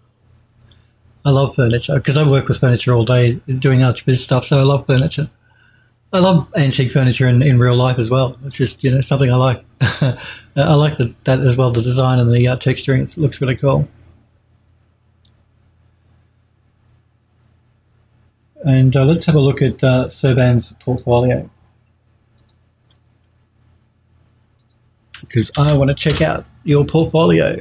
S1: I love furniture because I work with furniture all day doing arch vis stuff, so I love furniture. I love antique furniture in, in real life as well. It's just you know something I like. I like the, that as well. The design and the uh, texturing it looks really cool. And uh, let's have a look at uh, Serban's portfolio because I want to check out your portfolio.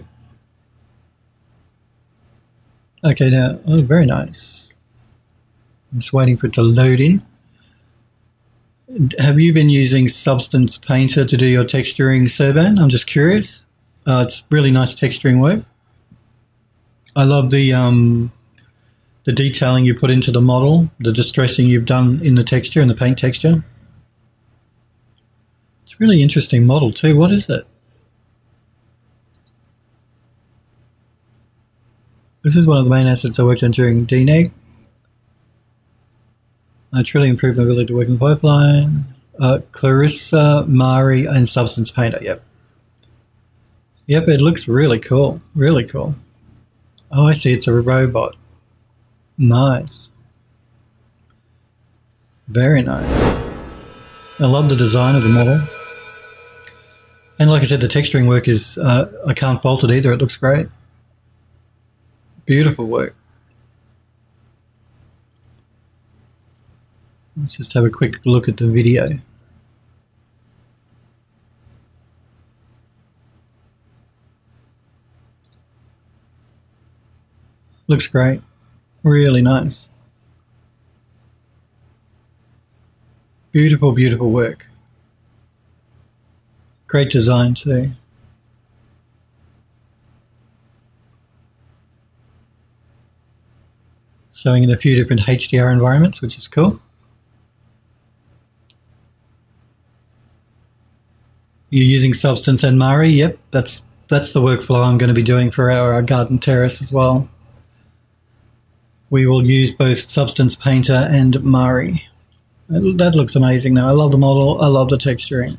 S1: Okay, now, oh, very nice. I'm just waiting for it to load in. Have you been using Substance Painter to do your texturing, Serban? I'm just curious. Uh, it's really nice texturing work. I love the um, the detailing you put into the model, the distressing you've done in the texture and the paint texture. It's a really interesting model too. What is it? This is one of the main assets I worked on during DNEG. I truly improved my ability to work in the pipeline. uh, Clarisse, Mari, and Substance Painter. Yep. Yep, it looks really cool. Really cool. Oh, I see. It's a robot. Nice. Very nice. I love the design of the model. And like I said, the texturing work is, uh, I can't fault it either. It looks great. Beautiful work. Let's just have a quick look at the video. Looks great. Really nice. Beautiful, beautiful work. Great design too. Showing in a few different HDR environments, which is cool. You're using Substance and Mari. Yep, that's that's the workflow I'm going to be doing for our, our garden terrace as well. We will use both Substance Painter and Mari. That looks amazing now. I love the model. I love the texturing.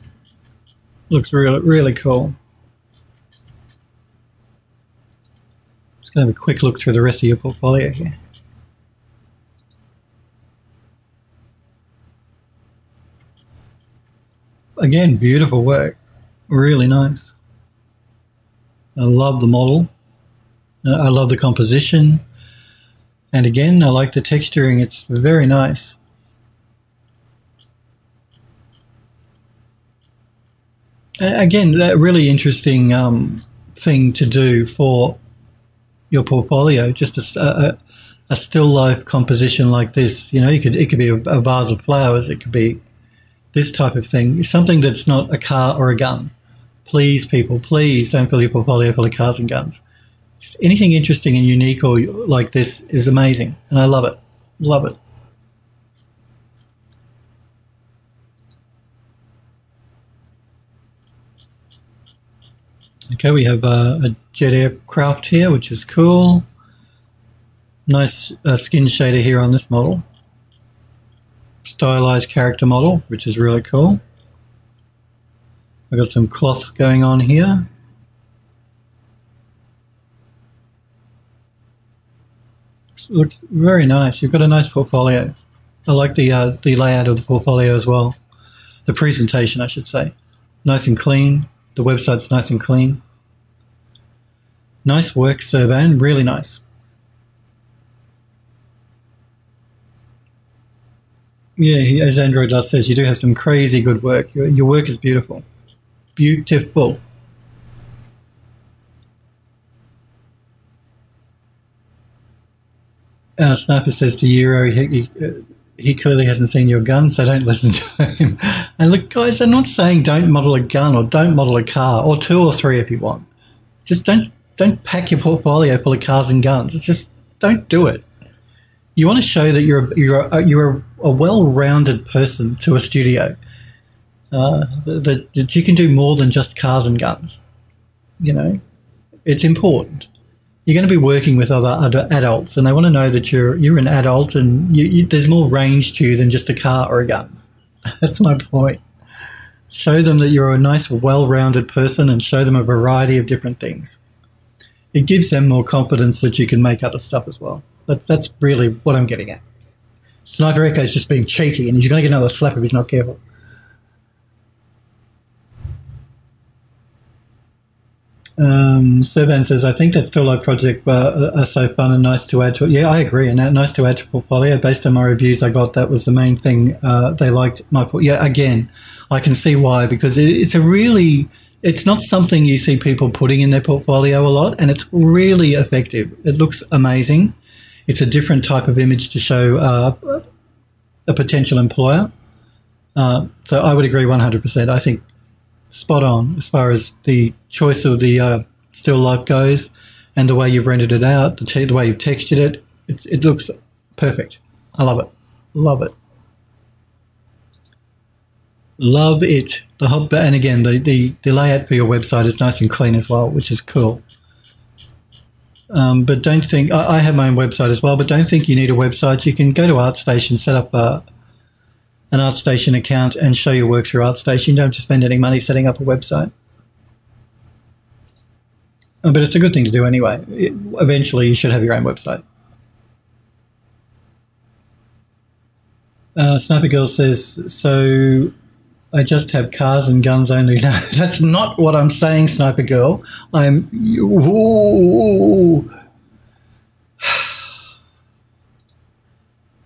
S1: Looks really, really cool. Just going to have a quick look through the rest of your portfolio here. Again, beautiful work. Really nice. I love the model. I love the composition. And again, I like the texturing. It's very nice. Again, that really interesting um, thing to do for your portfolio. Just a, a, a, still life composition like this. You know, you could it could be a, a vase of flowers. It could be this type of thing. Is something that's not a car or a gun. Please, people, please don't fill your portfolio full of cars and guns. Just anything interesting and unique or like this is amazing, and I love it. Love it. Okay, we have uh, a jet aircraft here, which is cool. Nice uh, skin shader here on this model. Stylized character model, which is really cool. I've got some cloth going on here. Looks very nice. You've got a nice portfolio. I like the uh, the layout of the portfolio as well. The presentation, I should say. Nice and clean. The website's nice and clean. Nice work, Serban. Really nice. Yeah, as Andrew does says, you do have some crazy good work. Your, your work is beautiful. Beautiful. Uh, Sniper says to Euro, he, he, uh, he clearly hasn't seen your gun, so don't listen to him. And look, guys, I'm not saying don't model a gun or don't model a car, or two or three if you want. Just don't don't pack your portfolio full of cars and guns. It's just don't do it. You want to show that you're you're a, you're a, well-rounded person to a studio. Uh, that, that you can do more than just cars and guns. You know, it's important. You're going to be working with other, other adults, and they want to know that you're you're an adult, and you, you, there's more range to you than just a car or a gun. That's my point. Show them that you're a nice, well-rounded person, and show them a variety of different things. It gives them more confidence that you can make other stuff as well. That's that's really what I'm getting at. Sniper Echo is just being cheeky, and he's going to get another slap if he's not careful. Um, Serban says, I think that still life project uh, are so fun and nice to add to it. Yeah, I agree. And nice to add to portfolio. Based on my reviews I got, that was the main thing. Uh, they liked my, portfolio. yeah, again, I can see why, because it, it's a really, it's not something you see people putting in their portfolio a lot. And it's really effective. It looks amazing. It's a different type of image to show uh, a potential employer. Uh, so I would agree 100%. I think spot on as far as the choice of the uh, still life goes and the way you've rendered it out, the, te- the way you've textured it. it looks perfect. I love it. Love it. Love it. The hub, and again, the, the, the layout for your website is nice and clean as well, which is cool. Um, but don't think I, I, have my own website as well. But don't think you need a website. You can go to ArtStation, set up a an ArtStation account and show your work through ArtStation. Don't to spend any money setting up a website. Uh, but it's a good thing to do anyway. It, eventually, you should have your own website. Uh, Sniper Girl says, so I just have cars and guns only. No, that's not what I'm saying, Sniper Girl. I'm.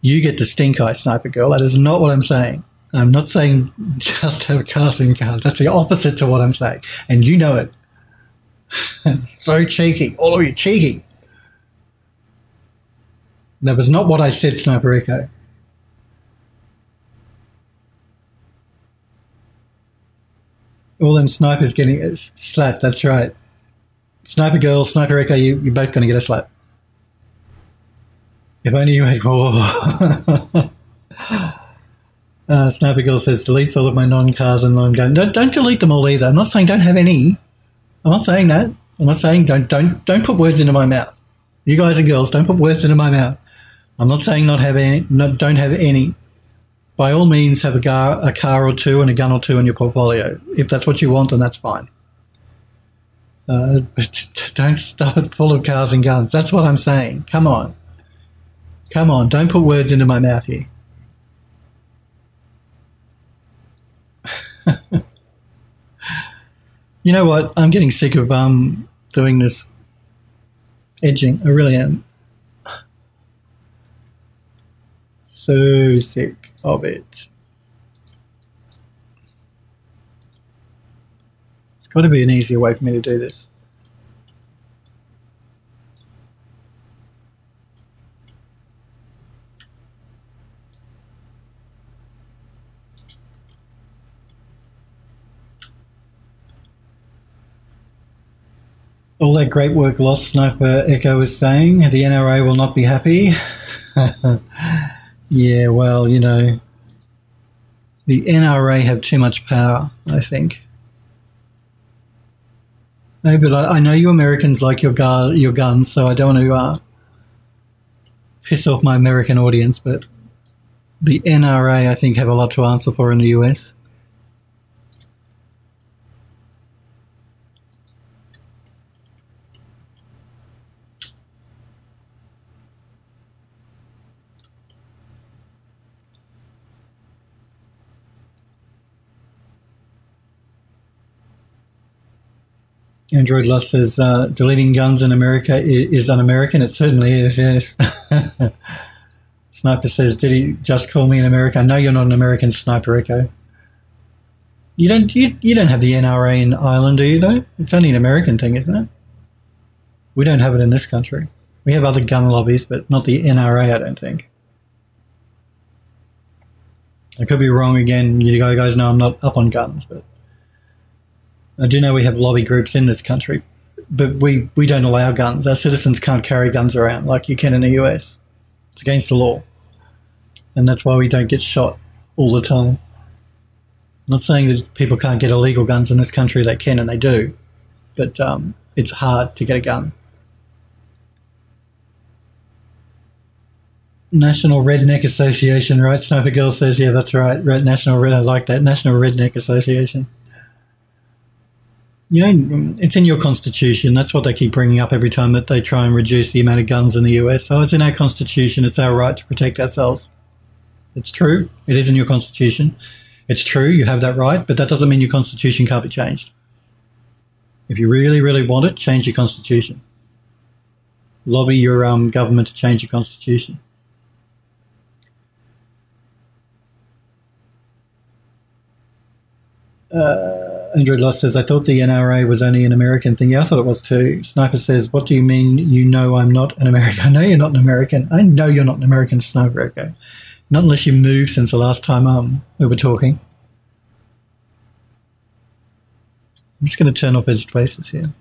S1: You get the stink eye, Sniper Girl. That is not what I'm saying. I'm not saying just have cars and guns. That's the opposite to what I'm saying. And you know it. so cheeky. All of you cheeky. That was not what I said, Sniper Echo. All them snipers getting slapped. That's right. Sniper girl, sniper echo, you, you're both going to get a slap. If only you had. more. uh, sniper girl says deletes all of my non-cars and non-gun. Don't, don't delete them all either. I'm not saying don't have any. I'm not saying that. I'm not saying don't don't don't put words into my mouth. You guys and girls, don't put words into my mouth. I'm not saying not have any. No, don't have any by all means have a car, a car or two and a gun or two in your portfolio. If that's what you want, then that's fine. Uh, don't stuff it full of cars and guns. That's what I'm saying. Come on. Come on. Don't put words into my mouth here. you know what? I'm getting sick of um, doing this edging. I really am. So sick of it. It's got to be an easier way for me to do this. All that great work lost, Sniper Echo is saying. The NRA will not be happy. Yeah, well, you know, the NRA have too much power, I think. No, but I, I know you Americans like your, gar- your guns, so I don't want to uh, piss off my American audience, but the NRA, I think, have a lot to answer for in the US. Android Lust says uh, deleting guns in America is, un-American. It certainly is. Yes. Sniper says, "Did he just call me an American?" No, you're not an American, Sniper Echo. You don't. You, you don't have the NRA in Ireland, do you? Though it's only an American thing, isn't it? We don't have it in this country. We have other gun lobbies, but not the NRA. I don't think. I could be wrong again. You guys know I'm not up on guns, but I do know we have lobby groups in this country, but we, we don't allow guns. Our citizens can't carry guns around like you can in the US. It's against the law. And that's why we don't get shot all the time. I'm not saying that people can't get illegal guns in this country, they can and they do, but um, it's hard to get a gun. National Redneck Association, right? Sniper Girl says, yeah, that's right. National Red, I like that. National Redneck Association you know, it's in your constitution. That's what they keep bringing up every time that they try and reduce the amount of guns in the US. So it's in our constitution. It's our right to protect ourselves. It's true. It is in your constitution. It's true. You have that right, but that doesn't mean your constitution can't be changed. If you really, really want it, change your constitution. Lobby your um, government to change your constitution. Uh, Andrew Loss says, I thought the NRA was only an American thing. Yeah, I thought it was too. Sniper says, What do you mean you know I'm not an American? I know you're not an American. I know you're not an American, Sniper Echo. Not unless you moved since the last time um, we were talking. I'm just going to turn off edged faces here.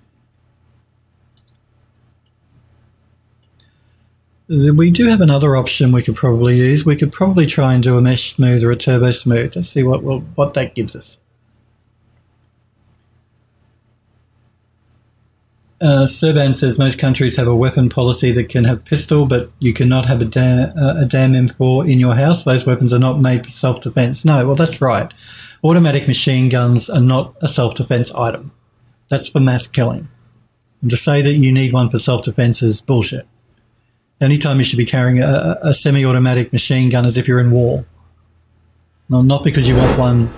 S1: We do have another option we could probably use. We could probably try and do a mesh smooth or a turbo smooth. Let's see what what that gives us. Uh, Serban says most countries have a weapon policy that can have pistol, but you cannot have a, da- uh, a damn M4 in your house. Those weapons are not made for self defense. No, well, that's right. Automatic machine guns are not a self defense item. That's for mass killing. And to say that you need one for self defense is bullshit. The only time you should be carrying a, a semi automatic machine gun is if you're in war. No, not because you want one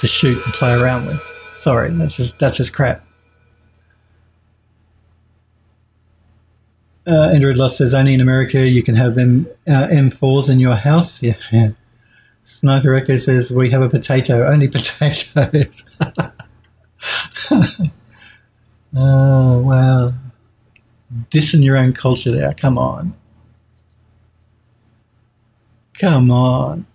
S1: to shoot and play around with. Sorry, that's just, that's just crap. Uh, Android Lust says only in America you can have M, uh, M4s in your house. Yeah, yeah. Sniper Echo says we have a potato, only potatoes. oh, wow. Dissing your own culture there. Come on. Come on.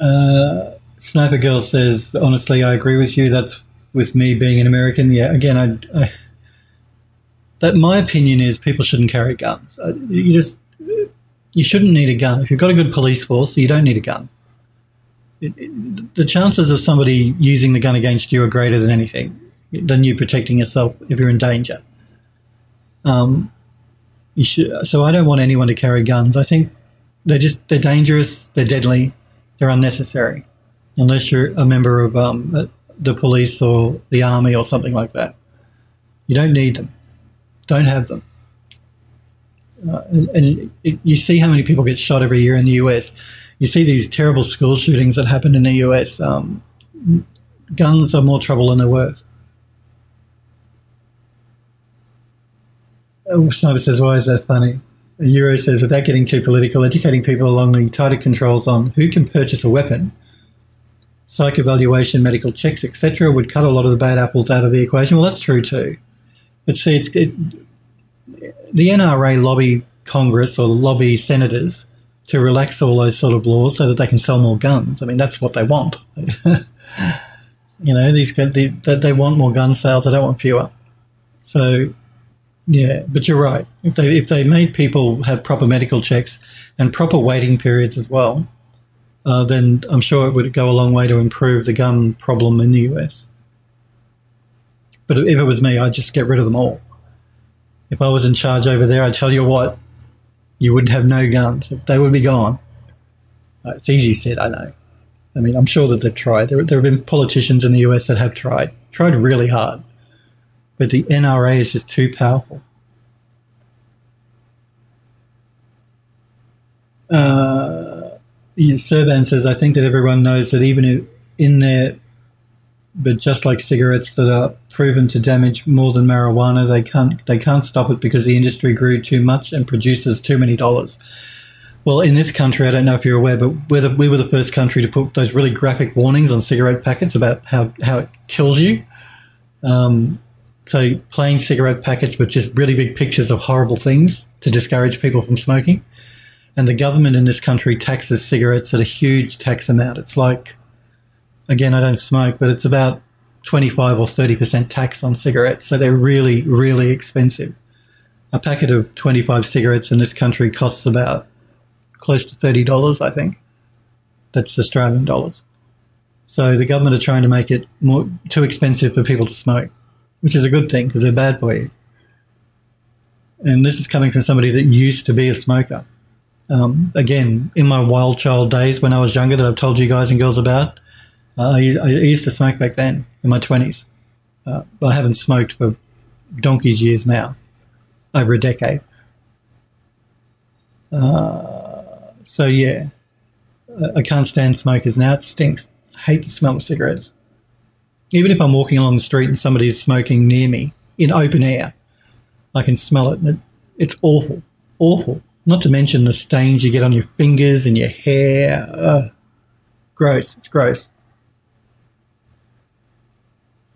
S1: Uh, Sniper Girl says, honestly, I agree with you. That's with me being an American. Yeah, again, I, I that my opinion is people shouldn't carry guns. You just you shouldn't need a gun if you've got a good police force. You don't need a gun. It, it, the chances of somebody using the gun against you are greater than anything than you protecting yourself if you're in danger. Um, should, so I don't want anyone to carry guns. I think they're just they're dangerous. They're deadly they're unnecessary unless you're a member of um, the police or the army or something like that. You don't need them. Don't have them. Uh, and, and it, you see how many people get shot every year in the US. You see these terrible school shootings that happen in the US. Um, guns are more trouble than they're worth. Oh, says, why is that funny? Euro says, without getting too political, educating people along the tighter controls on who can purchase a weapon, psych evaluation, medical checks, etc., would cut a lot of the bad apples out of the equation. Well, that's true too. But see, it's it, the NRA lobby Congress or lobby senators to relax all those sort of laws so that they can sell more guns. I mean, that's what they want. you know, these they, they want more gun sales. They don't want fewer. So yeah, but you're right. If they if they made people have proper medical checks and proper waiting periods as well, uh, then I'm sure it would go a long way to improve the gun problem in the US. But if it was me, I'd just get rid of them all. If I was in charge over there, I tell you what, you wouldn't have no guns. They would be gone. It's easy said, I know. I mean, I'm sure that they've tried. There, there have been politicians in the US that have tried, tried really hard but the NRA is just too powerful. Uh, Serban says, I think that everyone knows that even in there, but just like cigarettes that are proven to damage more than marijuana, they can't they can't stop it because the industry grew too much and produces too many dollars. Well, in this country, I don't know if you're aware, but we're the, we were the first country to put those really graphic warnings on cigarette packets about how, how it kills you. Um, so plain cigarette packets with just really big pictures of horrible things to discourage people from smoking. And the government in this country taxes cigarettes at a huge tax amount. It's like, again, I don't smoke, but it's about 25 or 30% tax on cigarettes. So they're really, really expensive. A packet of 25 cigarettes in this country costs about close to $30, I think. That's Australian dollars. So the government are trying to make it more too expensive for people to smoke which is a good thing because they're bad for you. And this is coming from somebody that used to be a smoker. Um, again, in my wild child days when I was younger, that I've told you guys and girls about, uh, I, I, used to smoke back then in my 20s. Uh, I haven't smoked for donkey's years now, over a decade. Uh, so, yeah, I can't stand smokers now. It stinks. I hate the smell of cigarettes even if I'm walking along the street and somebody's smoking near me in open air, I can smell it. It's awful, awful. Not to mention the stains you get on your fingers and your hair. Ugh. Gross. It's gross.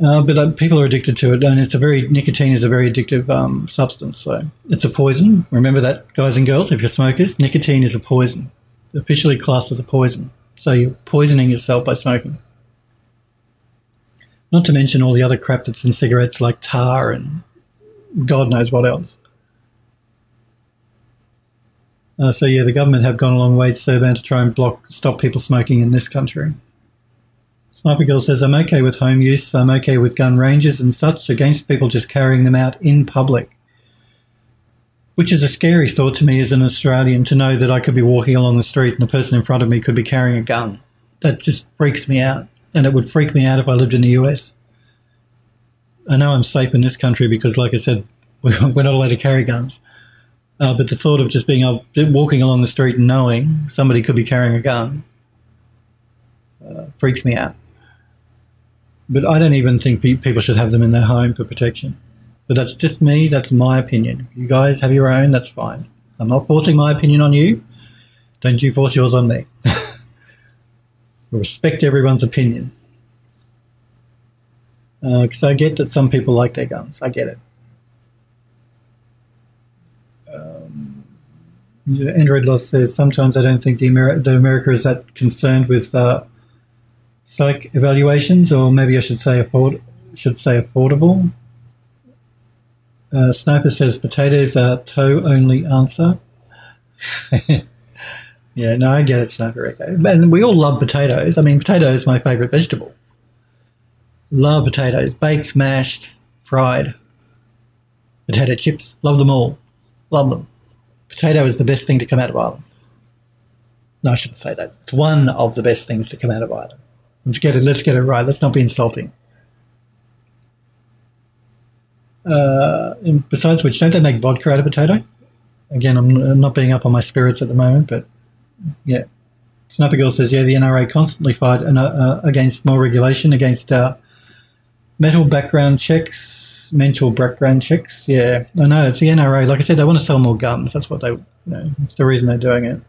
S1: Uh, but uh, people are addicted to it, and it's a very nicotine is a very addictive um, substance. So it's a poison. Remember that, guys and girls. If you're smokers, nicotine is a poison, officially classed as a poison. So you're poisoning yourself by smoking. Not to mention all the other crap that's in cigarettes, like tar and God knows what else. Uh, so yeah, the government have gone a long way, Serban, to try and block, stop people smoking in this country. Sniper Girl says, I'm okay with home use. I'm okay with gun ranges and such against people just carrying them out in public. Which is a scary thought to me as an Australian to know that I could be walking along the street and the person in front of me could be carrying a gun. That just freaks me out. And it would freak me out if I lived in the US. I know I'm safe in this country because, like I said, we're not allowed to carry guns. Uh, but the thought of just being up, walking along the street and knowing somebody could be carrying a gun uh, freaks me out. But I don't even think pe- people should have them in their home for protection. But that's just me. That's my opinion. You guys have your own. That's fine. I'm not forcing my opinion on you. Don't you force yours on me. respect everyone's opinion. Because uh, I get that some people like their guns. I get it. Um, Android Lust says sometimes I don't think the Ameri- that America is that concerned with uh, psych evaluations, or maybe I should say afford should say affordable. Uh, Sniper says potatoes are toe only answer. yeah, no, I get it, Echo. And we all love potatoes. I mean, potato is my favourite vegetable. Love potatoes, baked, mashed, fried. Potato chips, love them all. Love them. Potato is the best thing to come out of Ireland. No, I shouldn't say that. It's one of the best things to come out of Ireland. Let's get it. Let's get it right. Let's not be insulting. Uh, besides which, don't they make vodka out of potato? Again, I'm not being up on my spirits at the moment, but yeah. Sniper Girl says, yeah, the NRA constantly fight uh, uh, against more regulation, against uh, metal background checks, mental background checks. Yeah, I know. It's the NRA. Like I said, they want to sell more guns. That's what they, you know, it's the reason they're doing it.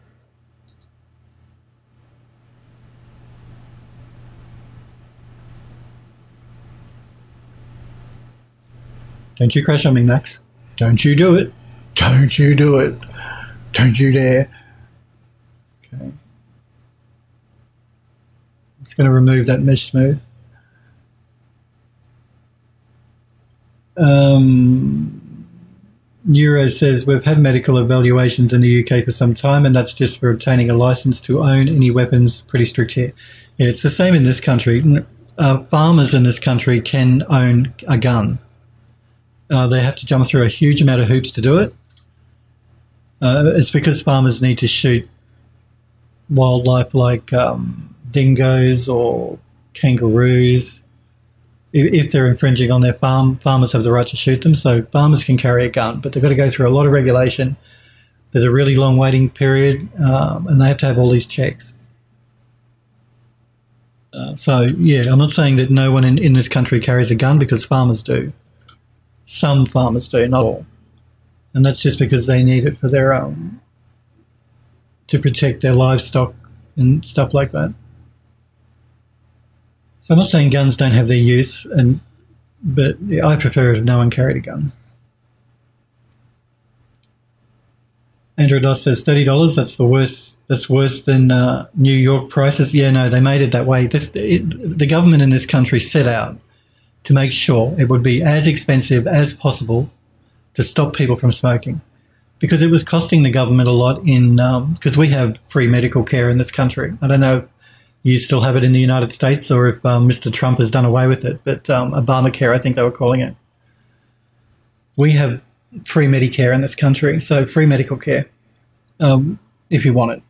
S1: Don't you crash on me, Max. Don't you do it. Don't you do it. Don't you dare. Okay. It's going to remove that mesh smooth. Um, Neuro says we've had medical evaluations in the UK for some time, and that's just for obtaining a license to own any weapons. Pretty strict here. Yeah, it's the same in this country. Uh, farmers in this country can own a gun. Uh, they have to jump through a huge amount of hoops to do it. Uh, it's because farmers need to shoot wildlife like um, dingoes or kangaroos. If, they're infringing on their farm, farmers have the right to shoot them. So farmers can carry a gun, but they've got to go through a lot of regulation. There's a really long waiting period, um, and they have to have all these checks. Uh, so, yeah, I'm not saying that no one in, in this country carries a gun because farmers do. Some farmers do, not all. And that's just because they need it for their own to protect their livestock and stuff like that. So I'm not saying guns don't have their use, and but I prefer if no one carried a gun. Andrew Doss says thirty dollars. That's the worst. That's worse than uh, New York prices. Yeah, no, they made it that way. This it, the government in this country set out to make sure it would be as expensive as possible to stop people from smoking because it was costing the government a lot in because um, we have free medical care in this country. I don't know you still have it in the United States or if um, Mr. Trump has done away with it, but um, Obamacare, I think they were calling it. We have free Medicare in this country, so free medical care um, if you want it.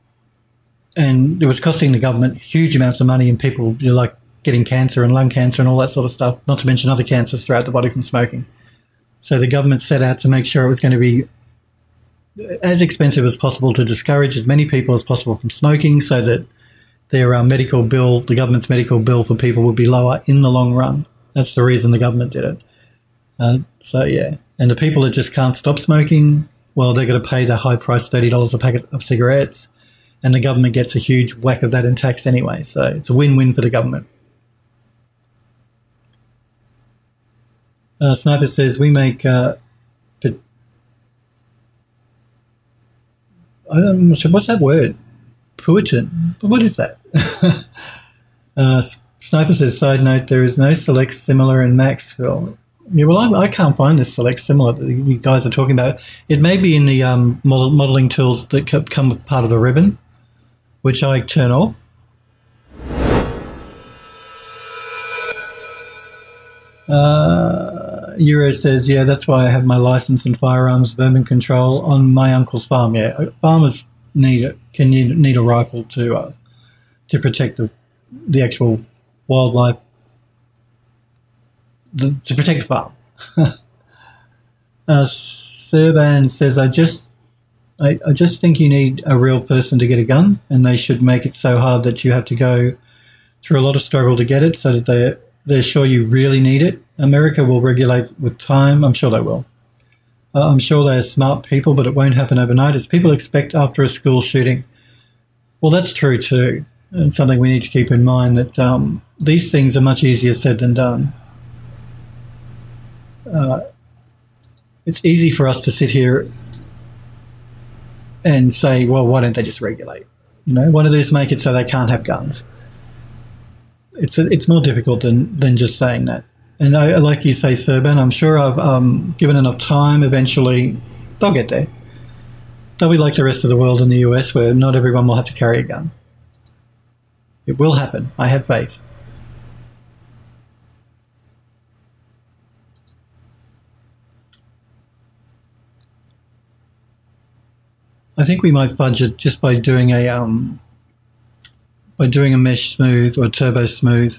S1: And it was costing the government huge amounts of money, and people you know, like getting cancer and lung cancer and all that sort of stuff, not to mention other cancers throughout the body from smoking. So the government set out to make sure it was going to be as expensive as possible to discourage as many people as possible from smoking so that their uh, medical bill, the government's medical bill for people would be lower in the long run. That's the reason the government did it. Uh, so, yeah. And the people that just can't stop smoking, well, they're going to pay the high price $30 a packet of cigarettes. And the government gets a huge whack of that in tax anyway. So it's a win win for the government. Uh, Sniper says we make. Uh, I don't what's that word. Putin. But what is that? uh, Sniper says. Side note: There is no select similar in Maxwell. Yeah, well, I, I, can't find this select similar that you guys are talking about. It may be in the um, model, modeling tools that come part of the ribbon, which I turn off. Uh, Euro says, yeah, that's why I have my license and firearms vermin control on my uncle's farm. Yeah, farmers need can need, need a rifle to uh, to protect the the actual wildlife the, to protect the farm. uh, Serban says, I just I, I just think you need a real person to get a gun, and they should make it so hard that you have to go through a lot of struggle to get it, so that they they're sure you really need it. America will regulate with time. I'm sure they will. Uh, I'm sure they're smart people, but it won't happen overnight, as people expect after a school shooting. Well, that's true too, and something we need to keep in mind that um, these things are much easier said than done. Uh, it's easy for us to sit here and say, well, why don't they just regulate? You know, why don't they just make it so they can't have guns? It's a, it's more difficult than than just saying that. And I, like you say, Serban, I'm sure I've um, given enough time. Eventually, they'll get there. They'll be like the rest of the world in the US, where not everyone will have to carry a gun. It will happen. I have faith. I think we might budget just by doing a um, by doing a mesh smooth or turbo smooth.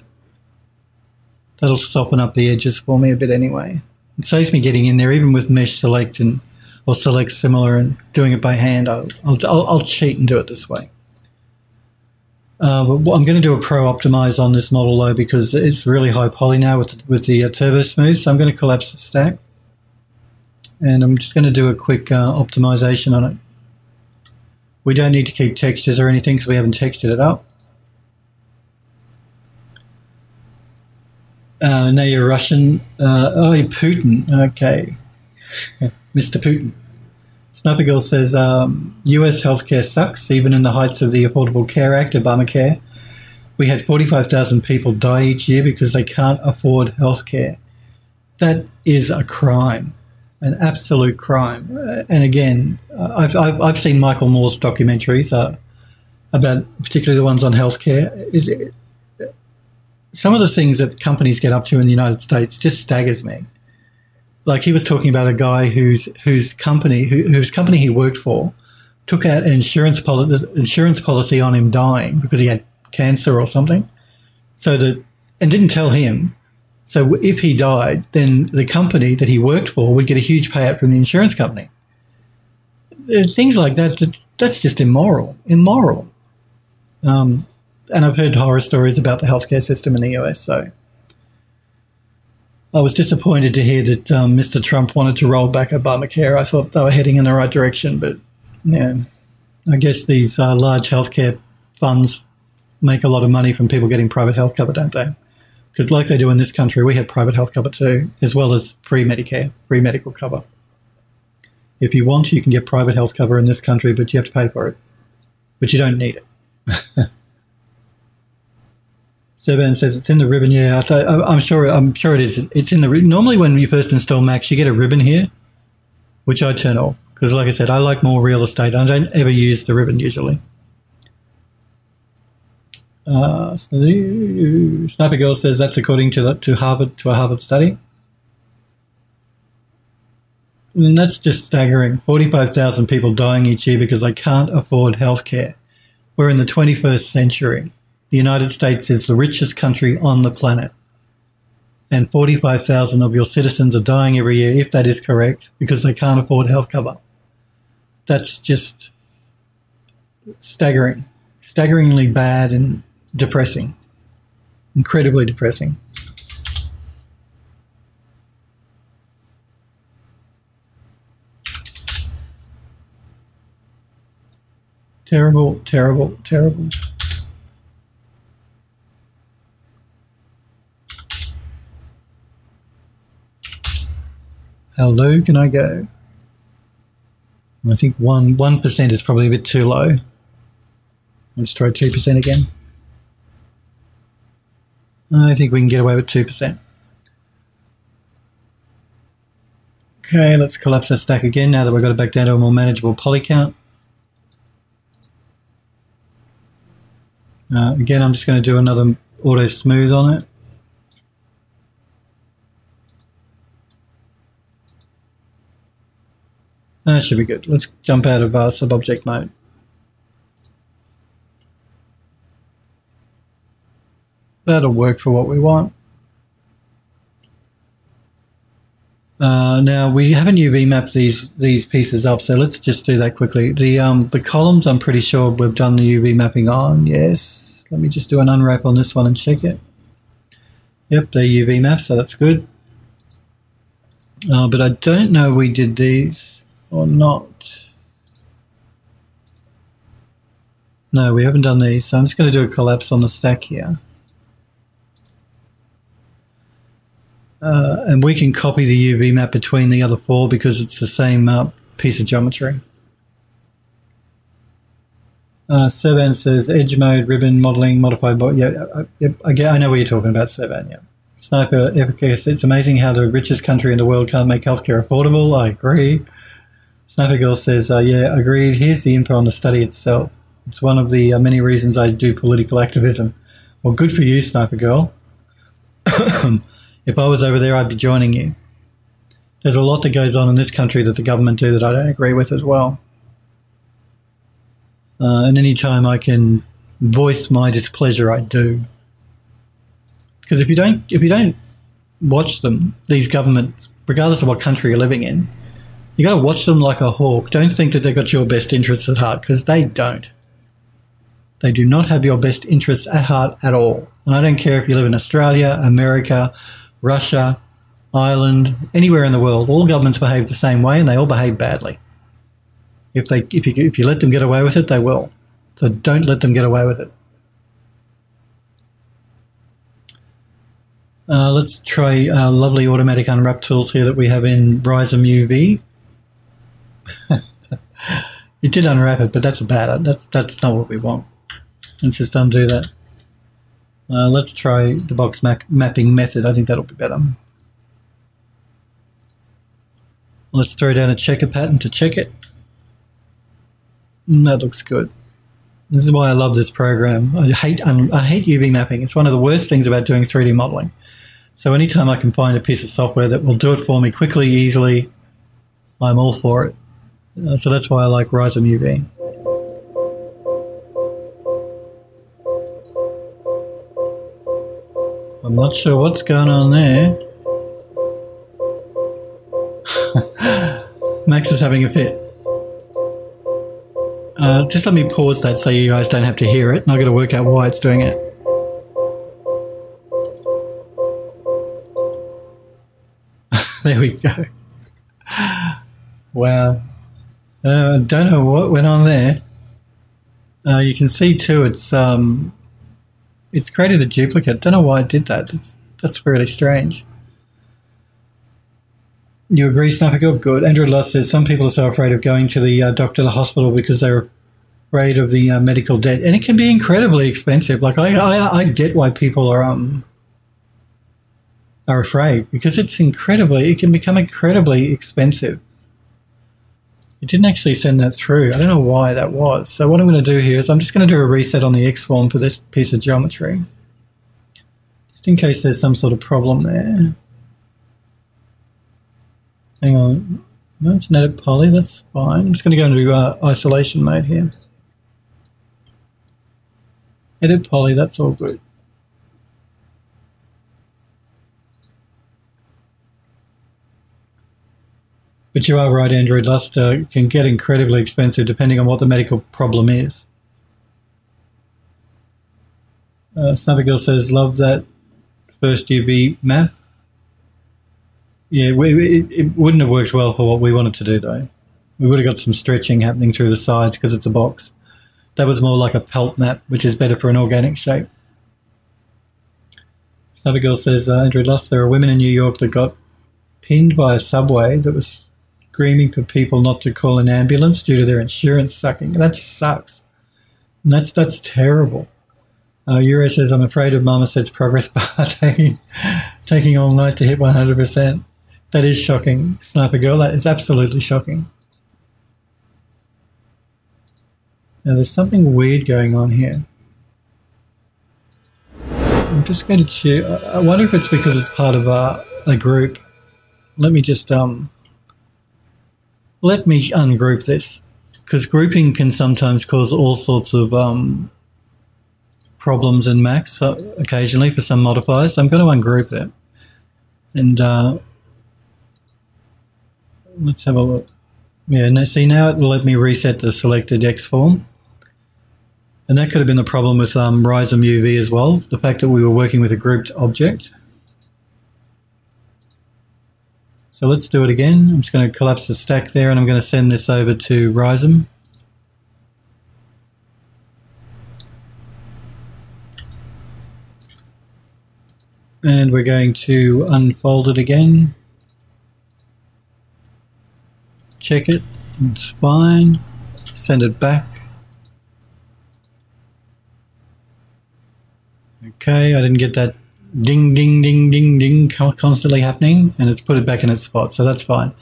S1: That'll soften up the edges for me a bit anyway. It saves me getting in there, even with mesh select and or select similar and doing it by hand. I'll I'll, I'll cheat and do it this way. Uh, but I'm going to do a pro optimize on this model though because it's really high poly now with with the uh, turbo smooth. So I'm going to collapse the stack, and I'm just going to do a quick uh, optimization on it. We don't need to keep textures or anything because we haven't textured it up. Uh, now you're Russian. Uh, oh, Putin. Okay. Mr. Putin. Sniper says um, US healthcare sucks, even in the heights of the Affordable Care Act, Obamacare. We had 45,000 people die each year because they can't afford healthcare. That is a crime an absolute crime. And again, I've, I've, I've seen Michael Moore's documentaries uh, about, particularly the ones on healthcare. It, it, some of the things that companies get up to in the United States just staggers me. Like he was talking about a guy whose whose company who, whose company he worked for took out an insurance policy insurance policy on him dying because he had cancer or something. So that and didn't tell him so if he died, then the company that he worked for would get a huge payout from the insurance company. Uh, things like that, that's just immoral. Immoral. Um, and I've heard horror stories about the healthcare system in the US. So I was disappointed to hear that um, Mr. Trump wanted to roll back Obamacare. I thought they were heading in the right direction, but yeah, I guess these uh, large healthcare funds make a lot of money from people getting private health cover, don't they? Because, like they do in this country, we have private health cover too, as well as free Medicare, free medical cover. If you want, you can get private health cover in this country, but you have to pay for it. But you don't need it. Serban says it's in the ribbon. Yeah, I am sure. I'm sure it is. It's in the. ribbon. Normally, when you first install Max, you get a ribbon here, which I turn off because, like I said, I like more real estate. I don't ever use the ribbon usually. Uh, Girl says that's according to the, to Harvard to a Harvard study. And that's just staggering. 45,000 people dying each year because they can't afford healthcare. We're in the 21st century. The United States is the richest country on the planet. And 45,000 of your citizens are dying every year, if that is correct, because they can't afford health cover. That's just staggering, staggeringly bad and depressing, incredibly depressing. Terrible, terrible, terrible. How low can I go? I think one one percent is probably a bit too low. Let's try two percent again. I think we can get away with two percent. Okay, let's collapse our stack again now that we've got it back down to a more manageable poly count. Uh, again, I'm just going to do another auto smooth on it. That should be good. Let's jump out of uh, sub-object mode. That'll work for what we want. Uh, now we haven't UV mapped these these pieces up, so let's just do that quickly. The um, the columns, I'm pretty sure we've done the UV mapping on. Yes, let me just do an unwrap on this one and check it. Yep, they're UV map, so that's good. Uh, but I don't know we did these or not. No, we haven't done these, so I'm just going to do a collapse on the stack here. Uh, and we can copy the UV map between the other four because it's the same uh, piece of geometry. Uh, Serban says edge mode, ribbon, modeling, modified. Bo- yeah, uh, uh, I, get, I know what you're talking about, Serban. Yeah. Sniper Epicus, it's amazing how the richest country in the world can't make healthcare affordable. I agree. Sniper Girl says, uh, yeah, agreed. Here's the info on the study itself. It's one of the uh, many reasons I do political activism. Well, good for you, Sniper Girl. If I was over there, I'd be joining you. There's a lot that goes on in this country that the government do that I don't agree with as well. Uh, and any time I can voice my displeasure, I do. Because if you don't, if you don't watch them, these governments, regardless of what country you're living in, you got to watch them like a hawk. Don't think that they've got your best interests at heart because they don't. They do not have your best interests at heart at all. And I don't care if you live in Australia, America, Russia, Ireland, anywhere in the world, all governments behave the same way and they all behave badly. If, they, if, you, if you let them get away with it, they will. So don't let them get away with it. Uh, let's try our lovely automatic unwrap tools here that we have in RizomUV. it did unwrap it, but that's a bad. That's that's not what we want. Let's just undo that. Uh, let's try the box mapping method. I think that'll be better. Let's throw down a checker pattern to check it. Mm, that looks good. This is why I love this program. I hate I hate UV mapping. It's one of the worst things about doing 3D modeling. So anytime I can find a piece of software that will do it for me quickly, easily, I'm all for it. Uh, so that's why I like RizomUV. I'm not sure what's going on there. Max is having a fit. Uh, just let me pause that so you guys don't have to hear it. And I've got to work out why it's doing it. there we go. Wow. Uh, don't know what went on there. Uh, you can see too, it's um, it's created a duplicate. Don't know why it did that. That's, that's really strange. You agree, Girl? Good. Andrew Luss says some people are so afraid of going to the uh, doctor, the hospital, because they're afraid of the uh, medical debt, and it can be incredibly expensive. Like I, I, I get why people are um are afraid because it's incredibly. It can become incredibly expensive. It didn't actually send that through. I don't know why that was. So what I'm going to do here is I'm just going to do a reset on the X form for this piece of geometry. Just in case there's some sort of problem there. Hang on. No, it's an edit poly. That's fine. I'm just going to go into uh, isolation mode here. Edit poly. That's all good. But you are right, Andrew. Lust uh, can get incredibly expensive depending on what the medical problem is. Uh, says, love that first UV map. Yeah, we, it, it, wouldn't have worked well for what we wanted to do, though. We would have got some stretching happening through the sides because it's a box. That was more like a pelt map, which is better for an organic shape. Girl says, uh, Andrew Lust, there are women in New York that got pinned by a subway that was screaming for people not to call an ambulance due to their insurance sucking. That sucks. And that's that's terrible. Uh, says, I'm afraid of Marmoset's progress bar taking, taking all night to hit 100%. That is shocking, Sniper Girl. That is absolutely shocking. Now, there's something weird going on here. I'm just going to check. I wonder if it's because it's part of a, a group. Let me just, um, let me ungroup this. Because grouping can sometimes cause all sorts of, um, problems in Max occasionally for some modifiers. So I'm going to ungroup it. And uh, let's have a look. Yeah, now, see now it will let me reset the selected X form. And that could have been the problem with um, RizomUV as well, the fact that we were working with a grouped object. So let's do it again. I'm just going to collapse the stack there and I'm going to send this over to Rizom. And we're going to unfold it again. Check it. It's fine. Send it back. Okay, I didn't get that ding, ding, ding, ding, ding constantly happening, and it's put it back in its spot, so that's fine.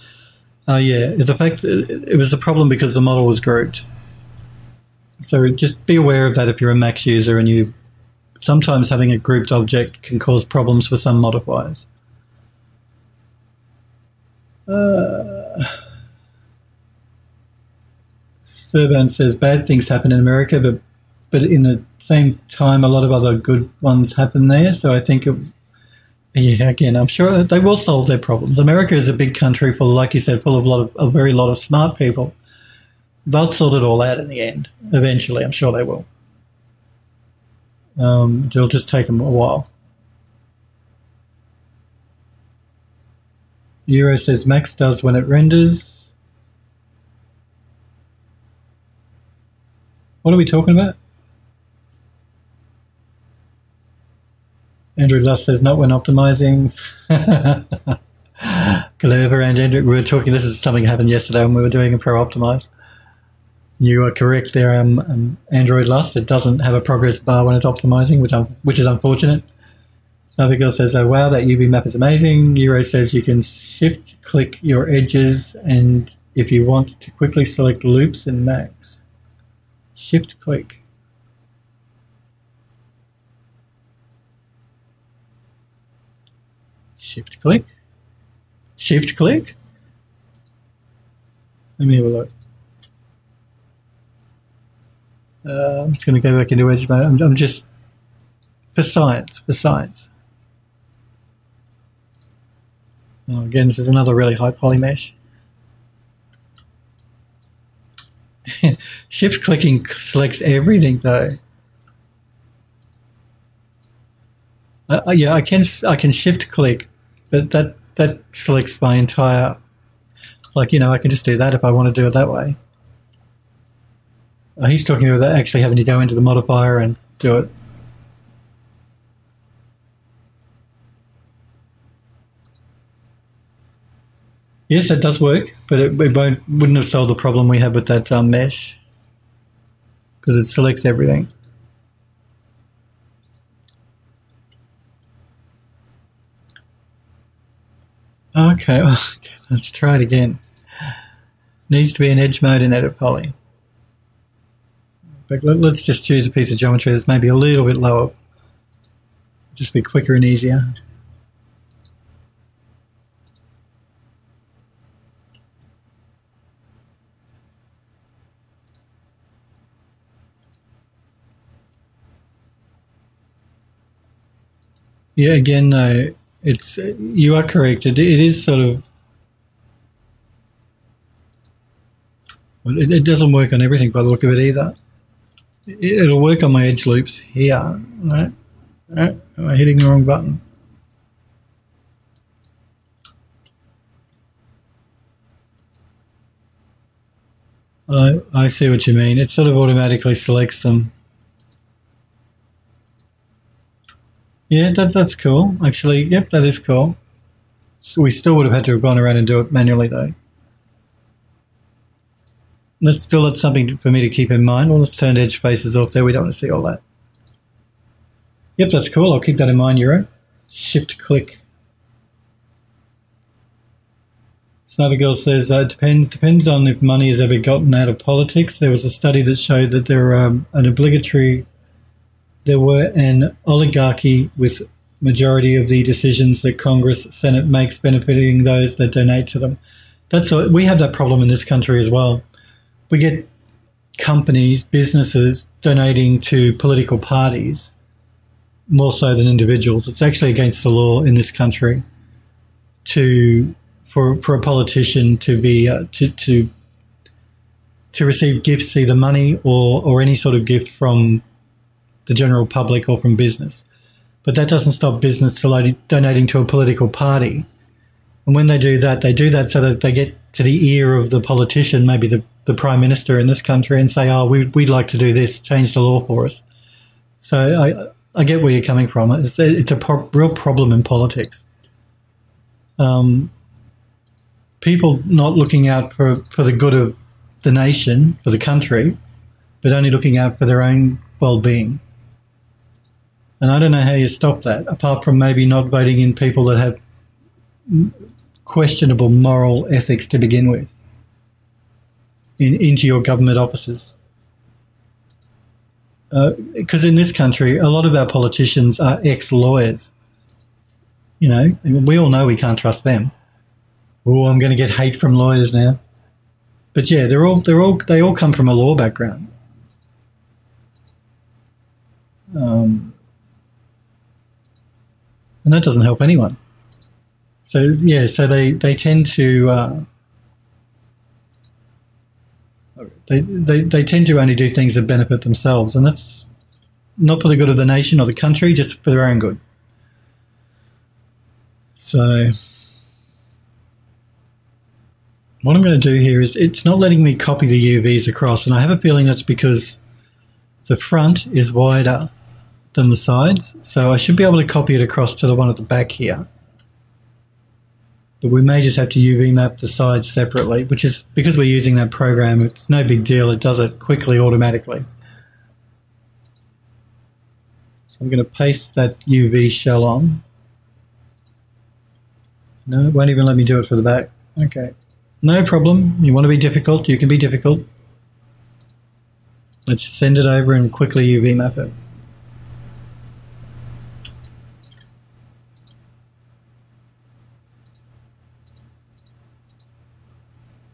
S1: Uh, yeah, the fact it was a problem because the model was grouped. So just be aware of that if you're a Max user and you sometimes having a grouped object can cause problems for some modifiers. Uh, says bad things happen in America, but but in the same time, a lot of other good ones happen there. So I think, it, yeah, again, I'm sure they will solve their problems. America is a big country full, like you said, full of a lot of a very lot of smart people. They'll sort it all out in the end. Eventually, I'm sure they will. Um, it'll just take them a while. Euro says Max does when it renders. What are we talking about? Android Lust says not when optimizing. Clever and Andrew, we were talking. This is something happened yesterday when we were doing a pro optimize. You are correct there, um, um, Android Lust. It doesn't have a progress bar when it's optimizing, which, um, which is unfortunate. Snubby says, oh, wow, that UV map is amazing. Euro says you can shift click your edges and if you want to quickly select loops and Max. Shift click. Shift click. Shift click. Let me have a look. Uh, I'm just going to go back into edge mode. I'm, I'm just for science, for science. Again, this is another really high poly mesh. Shift clicking selects everything though. Uh, uh, yeah, I can I can shift click, but that that selects my entire. Like you know, I can just do that if I want to do it that way. Uh, he's talking about actually having to go into the modifier and do it. Yes, that does work, but it, it won't, wouldn't have solved the problem we had with that um, mesh because it selects everything. Okay, okay, let's try it again. Needs to be an edge mode in edit poly. But let, us just choose a piece of geometry that's maybe a little bit lower. Just be quicker and easier. Yeah, again, no, it's you are correct. It, it is sort of well, it, it doesn't work on everything by the look of it either it'll work on my edge loops here. Right? Am I hitting the wrong button? I, I see what you mean. It sort of automatically selects them. Yeah, that, that's cool. Actually, yep, that is cool. So we still would have had to have gone around and do it manually, though. That's still that's something for me to keep in mind. Well, let's turn edge faces off there. We don't want to see all that. Yep, that's cool. I'll keep that in mind, Euro. Shift click. Sniper Girl says uh, it depends depends on if money is ever gotten out of politics. There was a study that showed that there are um, an obligatory, there were an oligarchy with majority of the decisions that Congress, Senate makes benefiting those that donate to them. That's a, we have that problem in this country as well. We get companies, businesses donating to political parties more so than individuals. It's actually against the law in this country to for for a politician to be uh, to to to receive gifts, either money or or any sort of gift from the general public or from business. But that doesn't stop business donating to a political party. And when they do that, they do that so that they get to the ear of the politician, maybe the, the prime minister in this country, and say, "Oh, we, we'd like to do this, change the law for us." So I I get where you're coming from. It's, it's a pro- real problem in politics. Um, people not looking out for, for the good of the nation, for the country, but only looking out for their own well being. And I don't know how you stop that, apart from maybe not voting in people that have questionable moral ethics to begin with in, into your government offices because uh, in this country, a lot of our politicians are ex-lawyers. You know, we all know we can't trust them. Oh, I'm going to get hate from lawyers now. But yeah, they're all they're all they all come from a law background. Um, and that doesn't help anyone. So yeah, so they they tend to uh, they, they, they tend to only do things that benefit themselves, and that's not for the good of the nation or the country, just for their own good. So, what I'm going to do here is it's not letting me copy the UVs across, and I have a feeling that's because the front is wider than the sides, so I should be able to copy it across to the one at the back here but we may just have to UV map the sides separately, which is because we're using that program, it's no big deal. It does it quickly automatically. So I'm going to paste that UV shell on. No, it won't even let me do it for the back. Okay. No problem. You want to be difficult, you can be difficult. Let's send it over and quickly UV map it.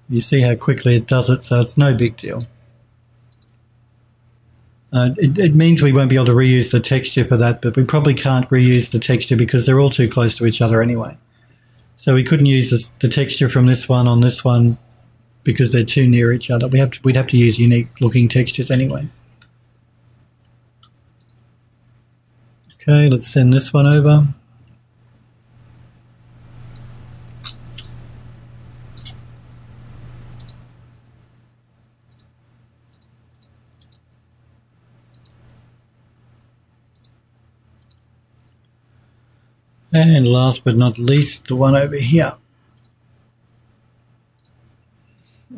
S1: You see how quickly it does it, so it's no big deal. Uh, it, it, means we won't be able to reuse the texture for that, but we probably can't reuse the texture because they're all too close to each other anyway. So we couldn't use this, the texture from this one on this one because they're too near each other. We have to, we'd have to use unique looking textures anyway. Okay, let's send this one over. And last but not least, the one over here.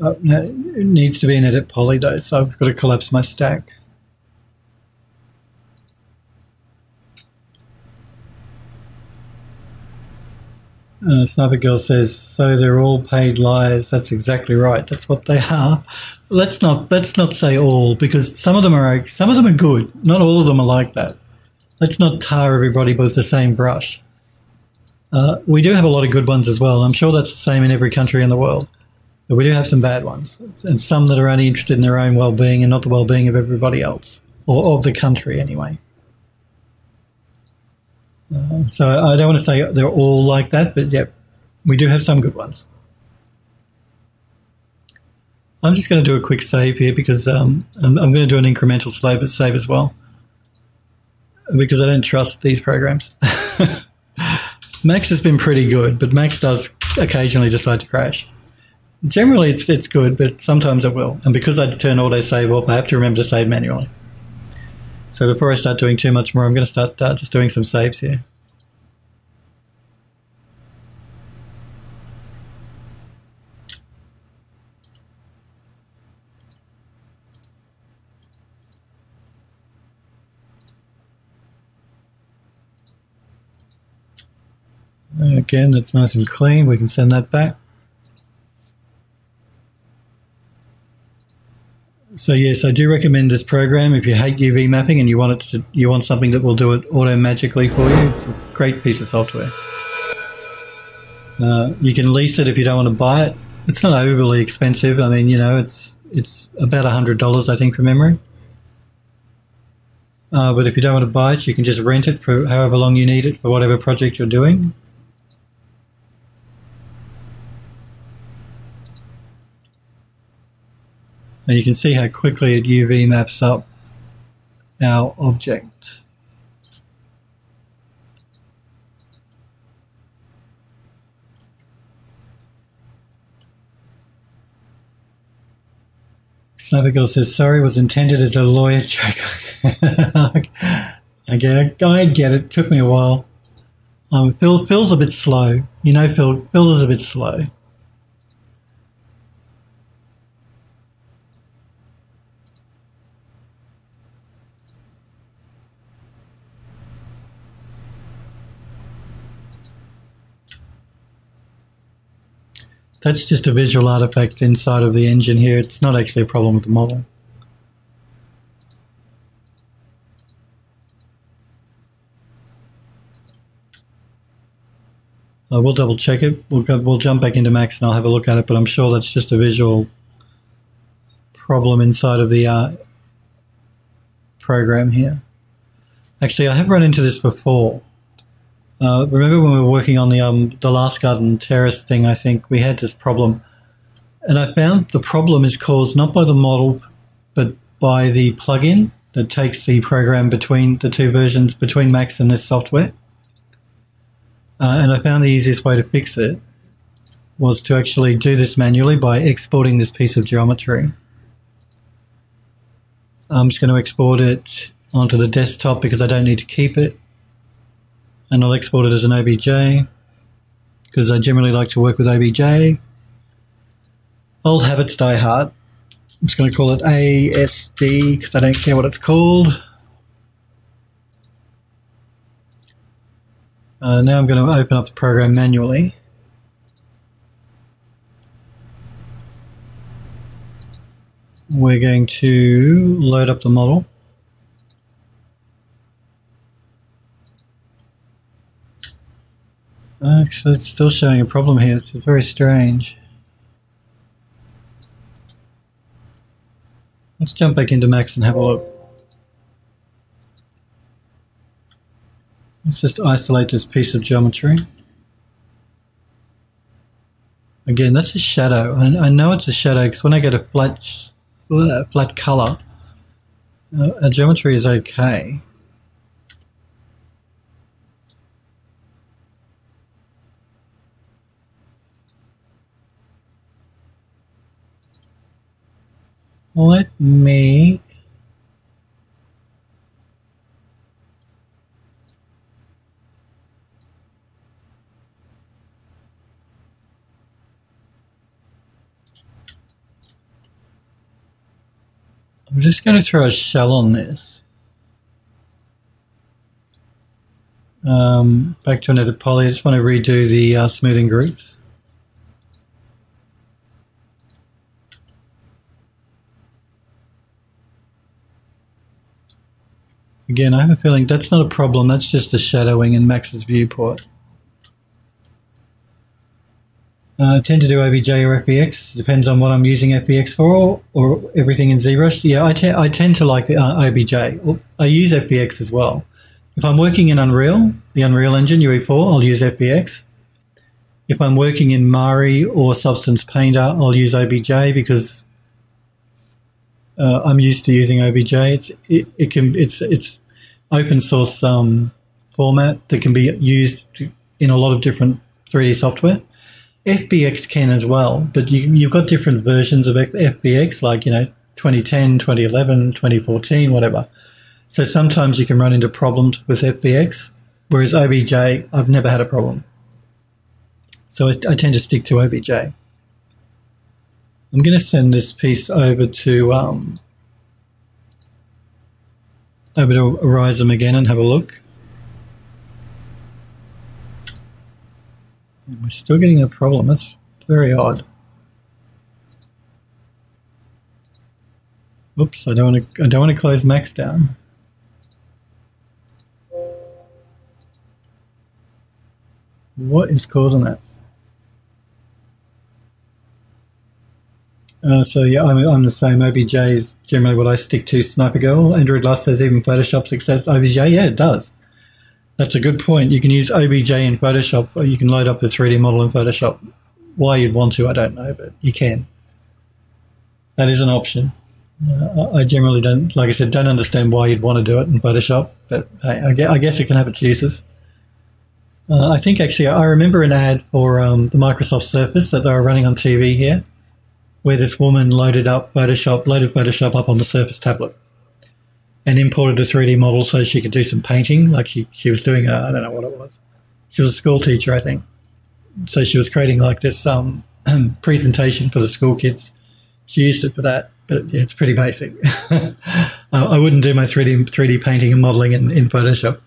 S1: Oh, no, it needs to be an edit poly though, so I've got to collapse my stack. Uh, Sniper Girl says, "So they're all paid liars." That's exactly right. That's what they are. Let's not let's not say all because some of them are some of them are good. Not all of them are like that. Let's not tar everybody with the same brush. Uh, we do have a lot of good ones as well. I'm sure that's the same in every country in the world. But we do have some bad ones, and some that are only interested in their own well-being and not the well-being of everybody else, or of the country anyway. Uh, so I don't want to say they're all like that, but yeah, we do have some good ones. I'm just going to do a quick save here because um, I'm, I'm, going to do an incremental save as well because I don't trust these programs. Max has been pretty good, but Max does occasionally decide to crash. Generally, it's it's good, but sometimes it will. And because I turn auto save off, I have to remember to save manually. So before I start doing too much more, I'm going to start uh, just doing some saves here. Again, that's nice and clean. We can send that back. So yes, I do recommend this program if you hate UV mapping and you want it to, you want something that will do it auto magically for you. It's a great piece of software. Uh, you can lease it if you don't want to buy it. It's not overly expensive. I mean, you know, it's it's about hundred dollars, I think, from memory. Uh, but if you don't want to buy it, you can just rent it for however long you need it for whatever project you're doing. And you can see how quickly it UV maps up our object. Sniper says, sorry, was intended as a lawyer joke. I get, it. I get it. Took me a while. Um, Phil, Phil's a bit slow. You know, Phil, Phil is a bit slow. That's just a visual artifact inside of the engine here. It's not actually a problem with the model. Uh, we'll double check it. We'll go, we'll jump back into Max and I'll have a look at it, but I'm sure that's just a visual problem inside of the uh, program here. Actually, I have run into this before. Uh, remember when we were working on the um, the last garden terrace thing? I think we had this problem, and I found the problem is caused not by the model, but by the plugin that takes the program between the two versions between Max and this software. Uh, and I found the easiest way to fix it was to actually do this manually by exporting this piece of geometry. I'm just going to export it onto the desktop because I don't need to keep it and I'll export it as an OBJ because I generally like to work with OBJ. Old habits die hard. I'm just going to call it ASD because I don't care what it's called. Uh, now I'm going to open up the program manually. We're going to load up the model. Actually, it's still showing a problem here. It's very strange. Let's jump back into Max and have a look. Let's just isolate this piece of geometry. Again, that's a shadow. And I know it's a shadow because when I get a flat, flat color, uh, a geometry is okay. Let me I'm just going to throw a shell on this. Um, back to another poly. I just want to redo the uh, smoothing groups. Again, I have a feeling that's not a problem. That's just the shadowing in Max's viewport. Uh, I tend to do OBJ or FBX. Depends on what I'm using FBX for or, or everything in ZBrush. Yeah, I, te I tend to like uh, OBJ. I use FBX as well. If I'm working in Unreal, the Unreal Engine UE4, I'll use FBX. If I'm working in Mari or Substance Painter, I'll use OBJ because uh, I'm used to using OBJ. It's it, it can it's it's open source um, format that can be used in a lot of different 3D software. FBX can as well, but you, you've got different versions of FBX, like you know 2010, 2011, 2014, whatever. So sometimes you can run into problems with FBX, whereas OBJ, I've never had a problem. So I, I tend to stick to OBJ. I'm going to send this piece over to um, over to Rizom again and have a look. And we're still getting a problem. That's very odd. Oops, I don't want to I don't want to close Max down. What is causing that? Uh, so yeah, I'm, I'm the same. OBJ is generally what I stick to. Sniper Girl, Android Lust says even Photoshop success. OBJ, yeah, it does. That's a good point. You can use OBJ in Photoshop, or you can load up a 3D model in Photoshop. Why you'd want to, I don't know, but you can. That is an option. Uh, I generally don't, like I said, don't understand why you'd want to do it in Photoshop, but I, I guess it can have its uses. Uh, I think actually I remember an ad for um, the Microsoft Surface that they were running on TV here where this woman loaded up Photoshop, loaded Photoshop up on the Surface tablet and imported a 3D model so she could do some painting. Like she, she was doing, I don't know what it was. She was a school teacher, I think. So she was creating like this um, presentation for the school kids. She used it for that, but yeah, it's pretty basic. I wouldn't do my 3D, 3D painting and modeling in, in Photoshop.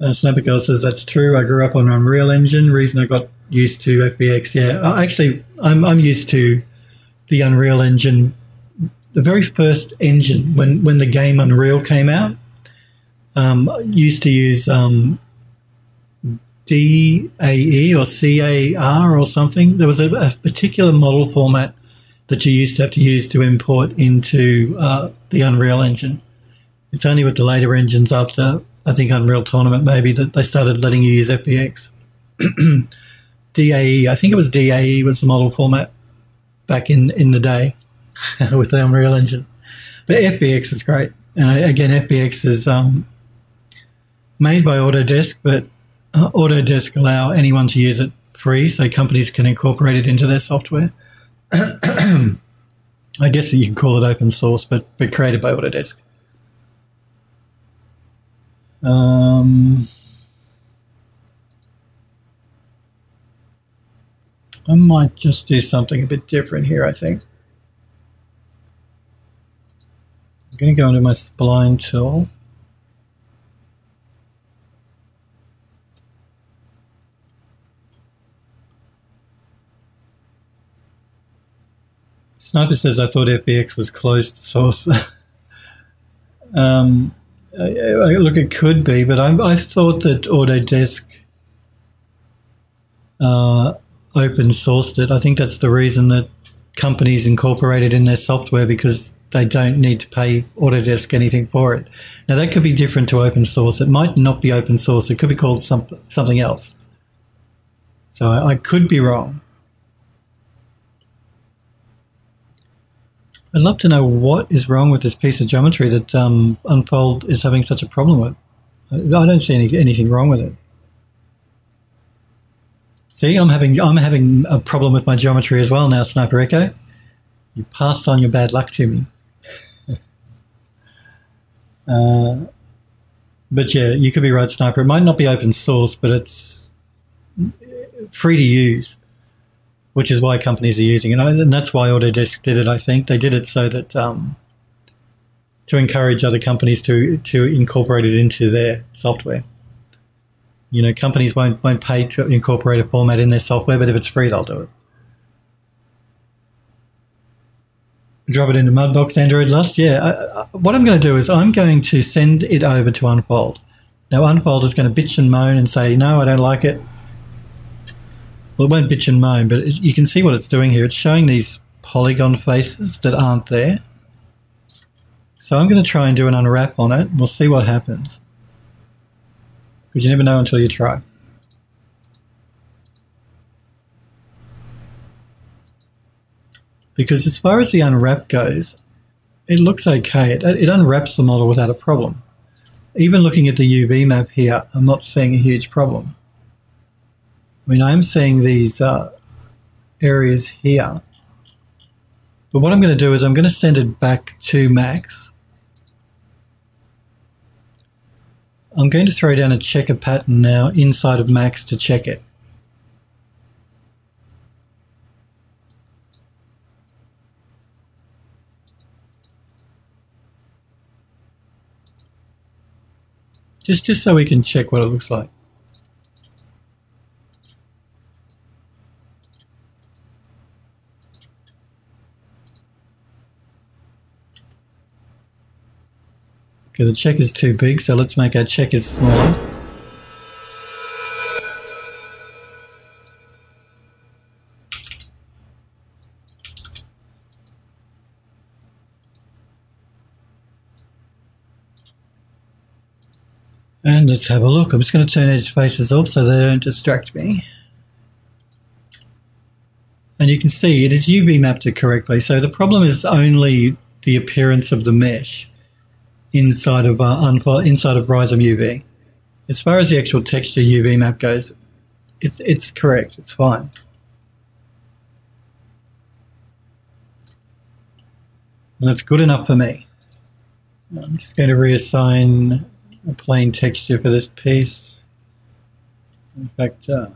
S1: Uh, Sniper Girl says that's true. I grew up on Unreal Engine. Reason I got used to FBX. Yeah, uh, actually, I'm I'm used to the Unreal Engine, the very first engine when when the game Unreal came out. Um, used to use um, DAE or CAR or something. There was a, a, particular model format that you used to have to use to import into uh, the Unreal Engine. It's only with the later engines after I think Unreal Tournament maybe that they started letting you use FBX. DAE, I think it was DAE was the model format back in, in the day with the Unreal Engine. But FBX is great. And again, FBX is um, made by Autodesk, but uh, Autodesk allow anyone to use it free, so companies can incorporate it into their software. I guess you can call it open source, but, but created by Autodesk. Um, I might just do something a bit different here, I think. I'm going to go into my spline tool. Sniper says, I thought FBX was closed source. um, I, I, look, it could be, but I, I thought that Autodesk uh, open sourced it. I think that's the reason that companies incorporate it in their software because they don't need to pay Autodesk anything for it. Now that could be different to open source. It might not be open source. It could be called some, something else. So I, I could be wrong. I'd love to know what is wrong with this piece of geometry that um, Unfold is having such a problem with. I don't see any, anything wrong with it. See, I'm having I'm having a problem with my geometry as well now, Sniper Echo. You passed on your bad luck to me. uh, but yeah, you could be right, Sniper. It might not be open source, but it's free to use, which is why companies are using it, and that's why Autodesk did it. I think they did it so that um, to encourage other companies to to incorporate it into their software. You know, companies won't won't pay to incorporate a format in their software, but if it's free, they'll do it. Drop it into Mudbox Android Lust. Yeah. I, I, what I'm going to do is I'm going to send it over to Unfold. Now, Unfold is going to bitch and moan and say, no, I don't like it. Well, it won't bitch and moan, but it, you can see what it's doing here. It's showing these polygon faces that aren't there. So I'm going to try and do an unwrap on it. We'll see what happens because you never know until you try. Because as far as the unwrap goes, it looks okay. It, it unwraps the model without a problem. Even looking at the UV map here, I'm not seeing a huge problem. I mean, I'm seeing these uh, areas here. But what I'm going to do is I'm going to send it back to Max I'm going to throw down a checker pattern now inside of Max to check it. Just, just so we can check what it looks like. Okay, the check is too big, so let's make our checkers smaller. And let's have a look. I'm just going to turn edge faces off so they don't distract me. And you can see it is UV mapped it correctly. So the problem is only the appearance of the mesh inside of uh, inside of RizomUV. As far as the actual texture UV map goes, it's it's correct. It's fine. And that's good enough for me. I'm just going to reassign a plain texture for this piece. In fact, uh,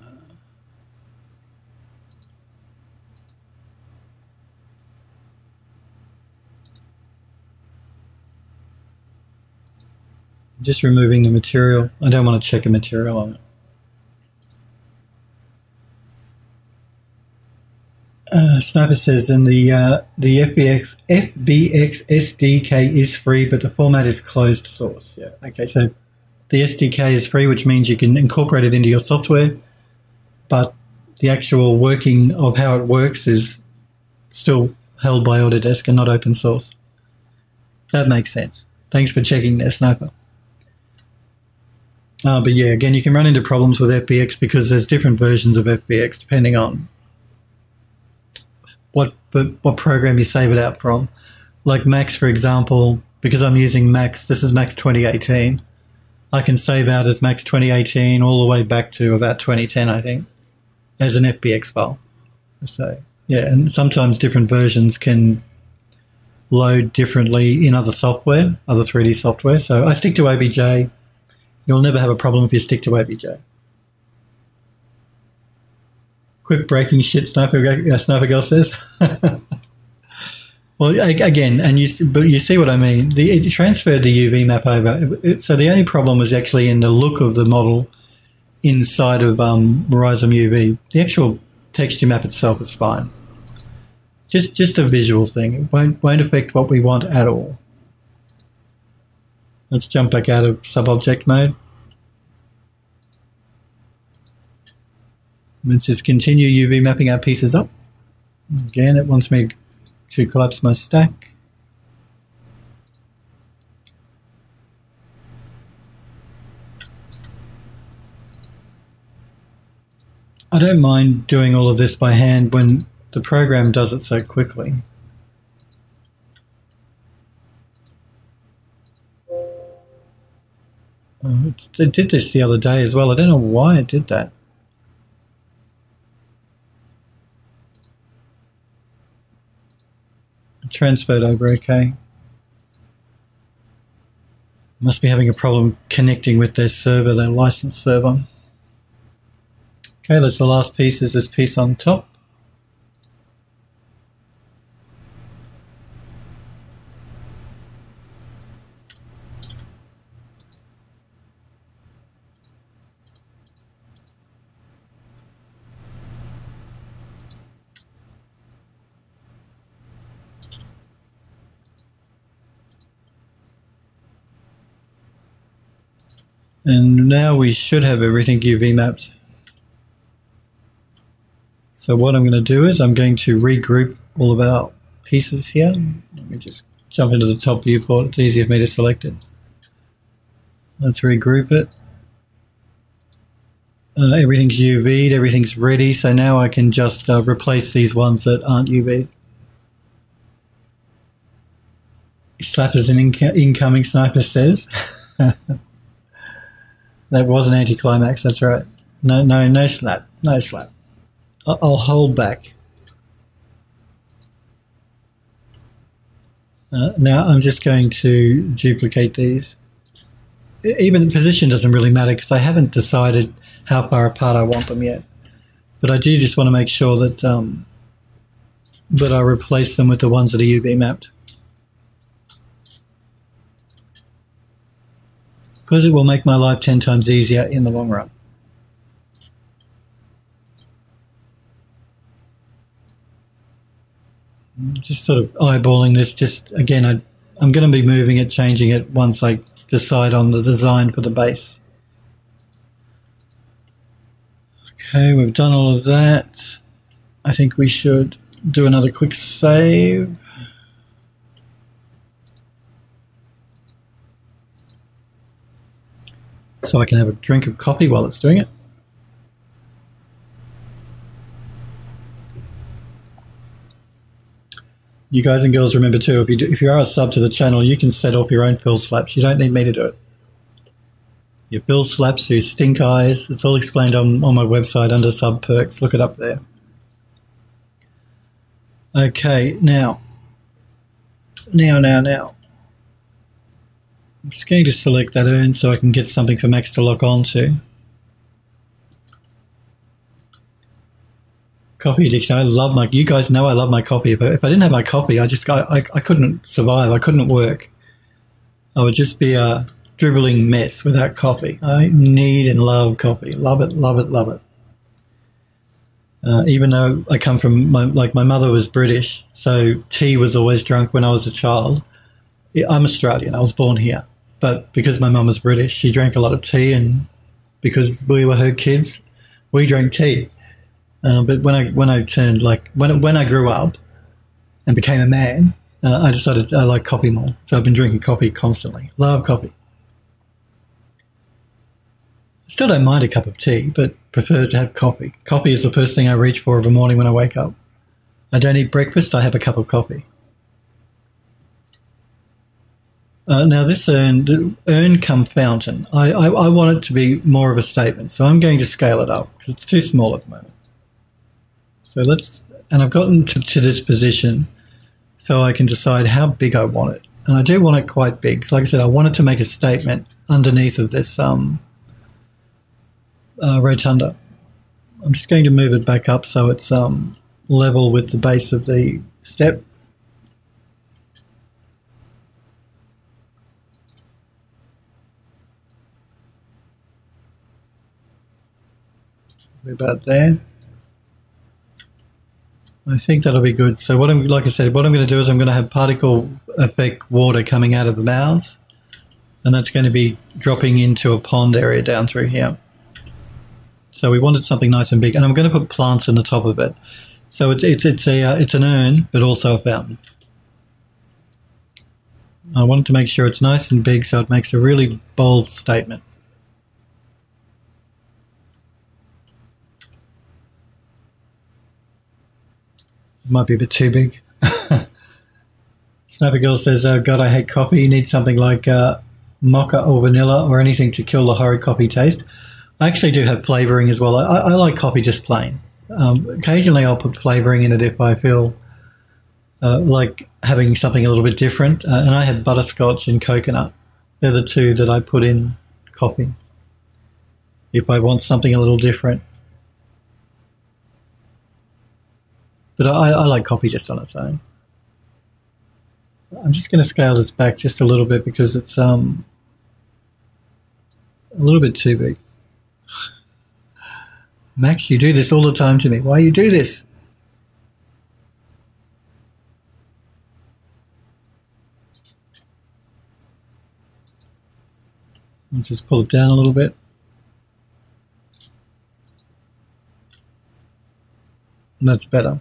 S1: just removing the material. I don't want to check a material on it. Uh, Sniper says, and the uh, the FBX FBX SDK is free, but the format is closed source. Yeah. Okay. So the SDK is free, which means you can incorporate it into your software, but the actual working of how it works is still held by Autodesk and not open source. That makes sense. Thanks for checking there, Sniper. Uh, but yeah, again, you can run into problems with FBX because there's different versions of FBX depending on what what program you save it out from. Like Max, for example, because I'm using Max, this is Max 2018. I can save out as Max 2018 all the way back to about 2010, I think, as an FBX file. So yeah, and sometimes different versions can load differently in other software, other 3D software. So I stick to OBJ. You'll never have a problem if you stick to OBJ. Quick breaking shit, Sniper, uh, Sniper Girl says. well, again, and you but you see what I mean. The, it transferred the UV map over. It, so the only problem was actually in the look of the model inside of um, RizomUV. The actual texture map itself is fine. Just just a visual thing. It won't won't affect what we want at all. Let's jump back out of sub-object mode. Let's just continue UV mapping our pieces up. Again, it wants me to collapse my stack. I don't mind doing all of this by hand when the program does it so quickly. Oh, it did this the other day as well. I don't know why it did that. transferred over okay. Must be having a problem connecting with their server, their license server. Okay, that's the last piece is this piece on top. And now we should have everything UV mapped. So what I'm going to do is I'm going to regroup all of our pieces here. Let me just jump into the top viewport. It's easier for me to select it. Let's regroup it. Uh, everything's UV'd, everything's ready. So now I can just uh, replace these ones that aren't UV'd. Slap as an inc incoming sniper says. That was an anticlimax. That's right. No, no, no slap. No slap. I'll hold back. Uh, now I'm just going to duplicate these. Even the position doesn't really matter because I haven't decided how far apart I want them yet. But I do just want to make sure that um, that I replace them with the ones that are UV mapped. Because it will make my life 10 times easier in the long run. Just sort of eyeballing this, just again, I, I'm going to be moving it, changing it once I decide on the design for the base. Okay, we've done all of that. I think we should do another quick save. So I can have a drink of coffee while it's doing it. You guys and girls remember too, if you, do, if you are a sub to the channel, you can set off your own Phil slaps. You don't need me to do it. Your Phil slaps, your stink eyes, it's all explained on, on my website under sub perks. Look it up there. Okay, now, now, now, now. I'm just going to select that urn so I can get something for Max to lock onto. Coffee addiction. I love my. You guys know I love my coffee. but if I didn't have my coffee, I just I, I, I couldn't survive. I couldn't work. I would just be a dribbling mess without coffee. I need and love coffee. Love it. Love it. Love it. Uh, even though I come from my like my mother was British, so tea was always drunk when I was a child. I'm Australian. I was born here, but because my mum was British, she drank a lot of tea, and because we were her kids, we drank tea. Uh, but when I when I turned like when when I grew up and became a man, uh, I decided I like coffee more. So I've been drinking coffee constantly. Love coffee. Still don't mind a cup of tea, but prefer to have coffee. Coffee is the first thing I reach for every morning when I wake up. I don't eat breakfast. I have a cup of coffee. Uh, now this urn, the urn come fountain, I, I, I want it to be more of a statement, so I'm going to scale it up because it's too small at the moment. So let's, and I've gotten to, to this position so I can decide how big I want it. And I do want it quite big. Like I said, I wanted to make a statement underneath of this um, uh, rotunda. I'm just going to move it back up so it's um, level with the base of the step. About there. I think that'll be good. So what I'm, like I said, what I'm going to do is I'm going to have particle effect water coming out of the mouths, and that's going to be dropping into a pond area down through here. So we wanted something nice and big, and I'm going to put plants in the top of it. So it's it's it's a uh, it's an urn, but also a fountain. I wanted to make sure it's nice and big, so it makes a really bold statement. Might be a bit too big. Sniper Girl says, oh, God, I hate coffee. You need something like uh, mocha or vanilla or anything to kill the horrid coffee taste. I actually do have flavouring as well. I, I, like coffee just plain. Um, occasionally I'll put flavouring in it if I feel uh, like having something a little bit different. Uh, and I have butterscotch and coconut. They're the two that I put in coffee if I want something a little different. But I, I like copy just on its own. I'm just going to scale this back just a little bit because it's um, a little bit too big. Max, you do this all the time to me. Why you do this? Let's just pull it down a little bit. That's better.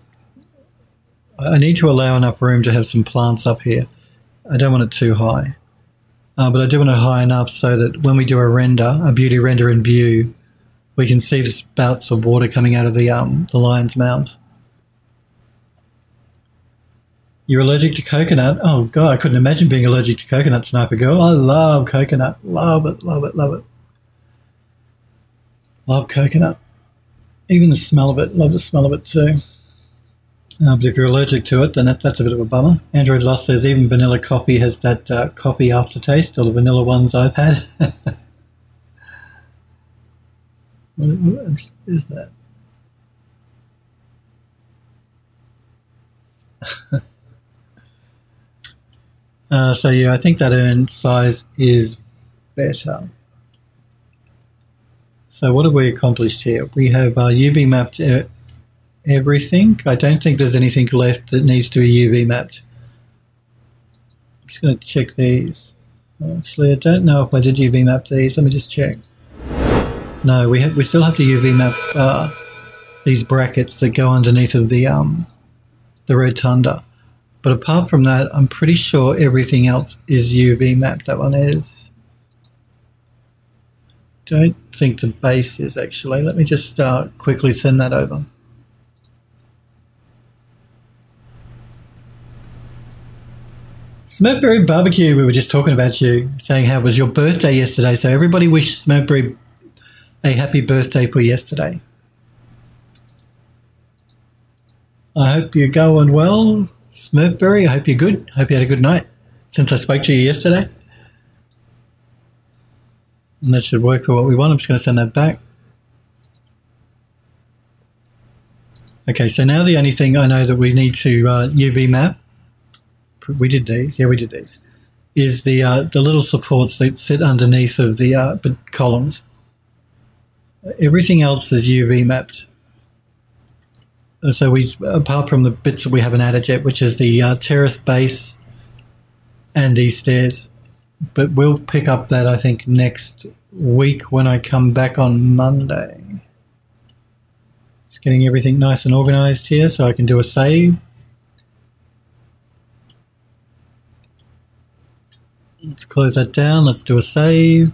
S1: I need to allow enough room to have some plants up here. I don't want it too high. Uh, but I do want it high enough so that when we do a render, a beauty render in Vue, we can see the spouts of water coming out of the um, the lion's mouth. You're allergic to coconut? Oh god, I couldn't imagine being allergic to coconut, Sniper Girl. I love coconut. Love it, love it, love it. Love coconut. Even the smell of it. Love the smell of it too. Uh, but if you're allergic to it, then that, that's a bit of a bummer. Android Lust says even vanilla coffee has that uh, coffee aftertaste, or the vanilla ones I've had. what is that? uh, so yeah, I think that urn size is better. So what have we accomplished here? We have uh, UV mapped uh, everything. I don't think there's anything left that needs to be UV mapped. I'm just going to check these. Actually, I don't know if I did UV map these. Let me just check. No, we we still have to UV map uh, these brackets that go underneath of the um the rotunda. But apart from that, I'm pretty sure everything else is UV mapped. That one is. Don't think the base is actually. Let me just uh, quickly send that over. Smurfberry Barbecue, we were just talking about you, saying how it was your birthday yesterday. So everybody wish Smurfberry a happy birthday for yesterday. I hope you're going well, Smurfberry. I hope you're good. I hope you had a good night since I spoke to you yesterday. And that should work for what we want. I'm just going to send that back. Okay, so now the only thing I know that we need to uh, UV map, we did these, yeah, we did these, is the uh, the little supports that sit underneath of the uh, columns. Everything else is UV mapped. Uh, so we, apart from the bits that we haven't added yet, which is the uh, terrace base and these stairs, but we'll pick up that I think next week when I come back on Monday. It's getting everything nice and organized here so I can do a save. Let's close that down. Let's do a save.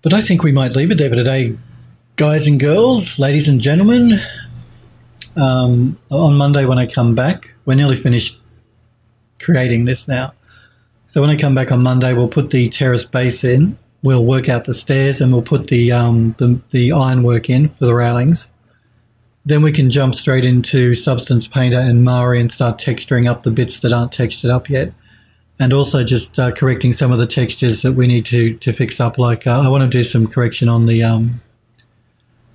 S1: But I think we might leave it there for today, guys and girls, ladies and gentlemen. Um, on Monday, when I come back, we're nearly finished creating this now. So when I come back on Monday, we'll put the terrace base in. We'll work out the stairs and we'll put the um, the, the ironwork in for the railings. Then we can jump straight into Substance Painter and Mari and start texturing up the bits that aren't textured up yet and also just uh, correcting some of the textures that we need to to fix up. Like uh, I want to do some correction on the um,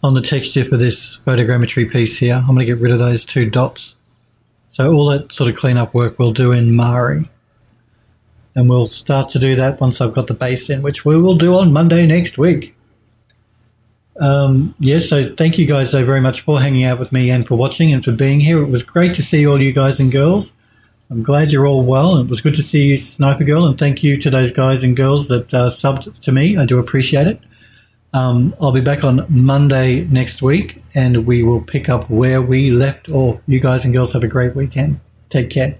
S1: on the texture for this photogrammetry piece here. I'm going to get rid of those two dots. So all that sort of cleanup work we'll do in Mari. And we'll start to do that once I've got the base in, which we will do on Monday next week. Um, yeah, so thank you guys so very much for hanging out with me and for watching and for being here. It was great to see all you guys and girls. I'm glad you're all well. And it was good to see you, Sniper Girl, and thank you to those guys and girls that uh, subbed to me. I do appreciate it. Um, I'll be back on Monday next week, and we will pick up where we left off. You guys and girls have a great weekend. Take care.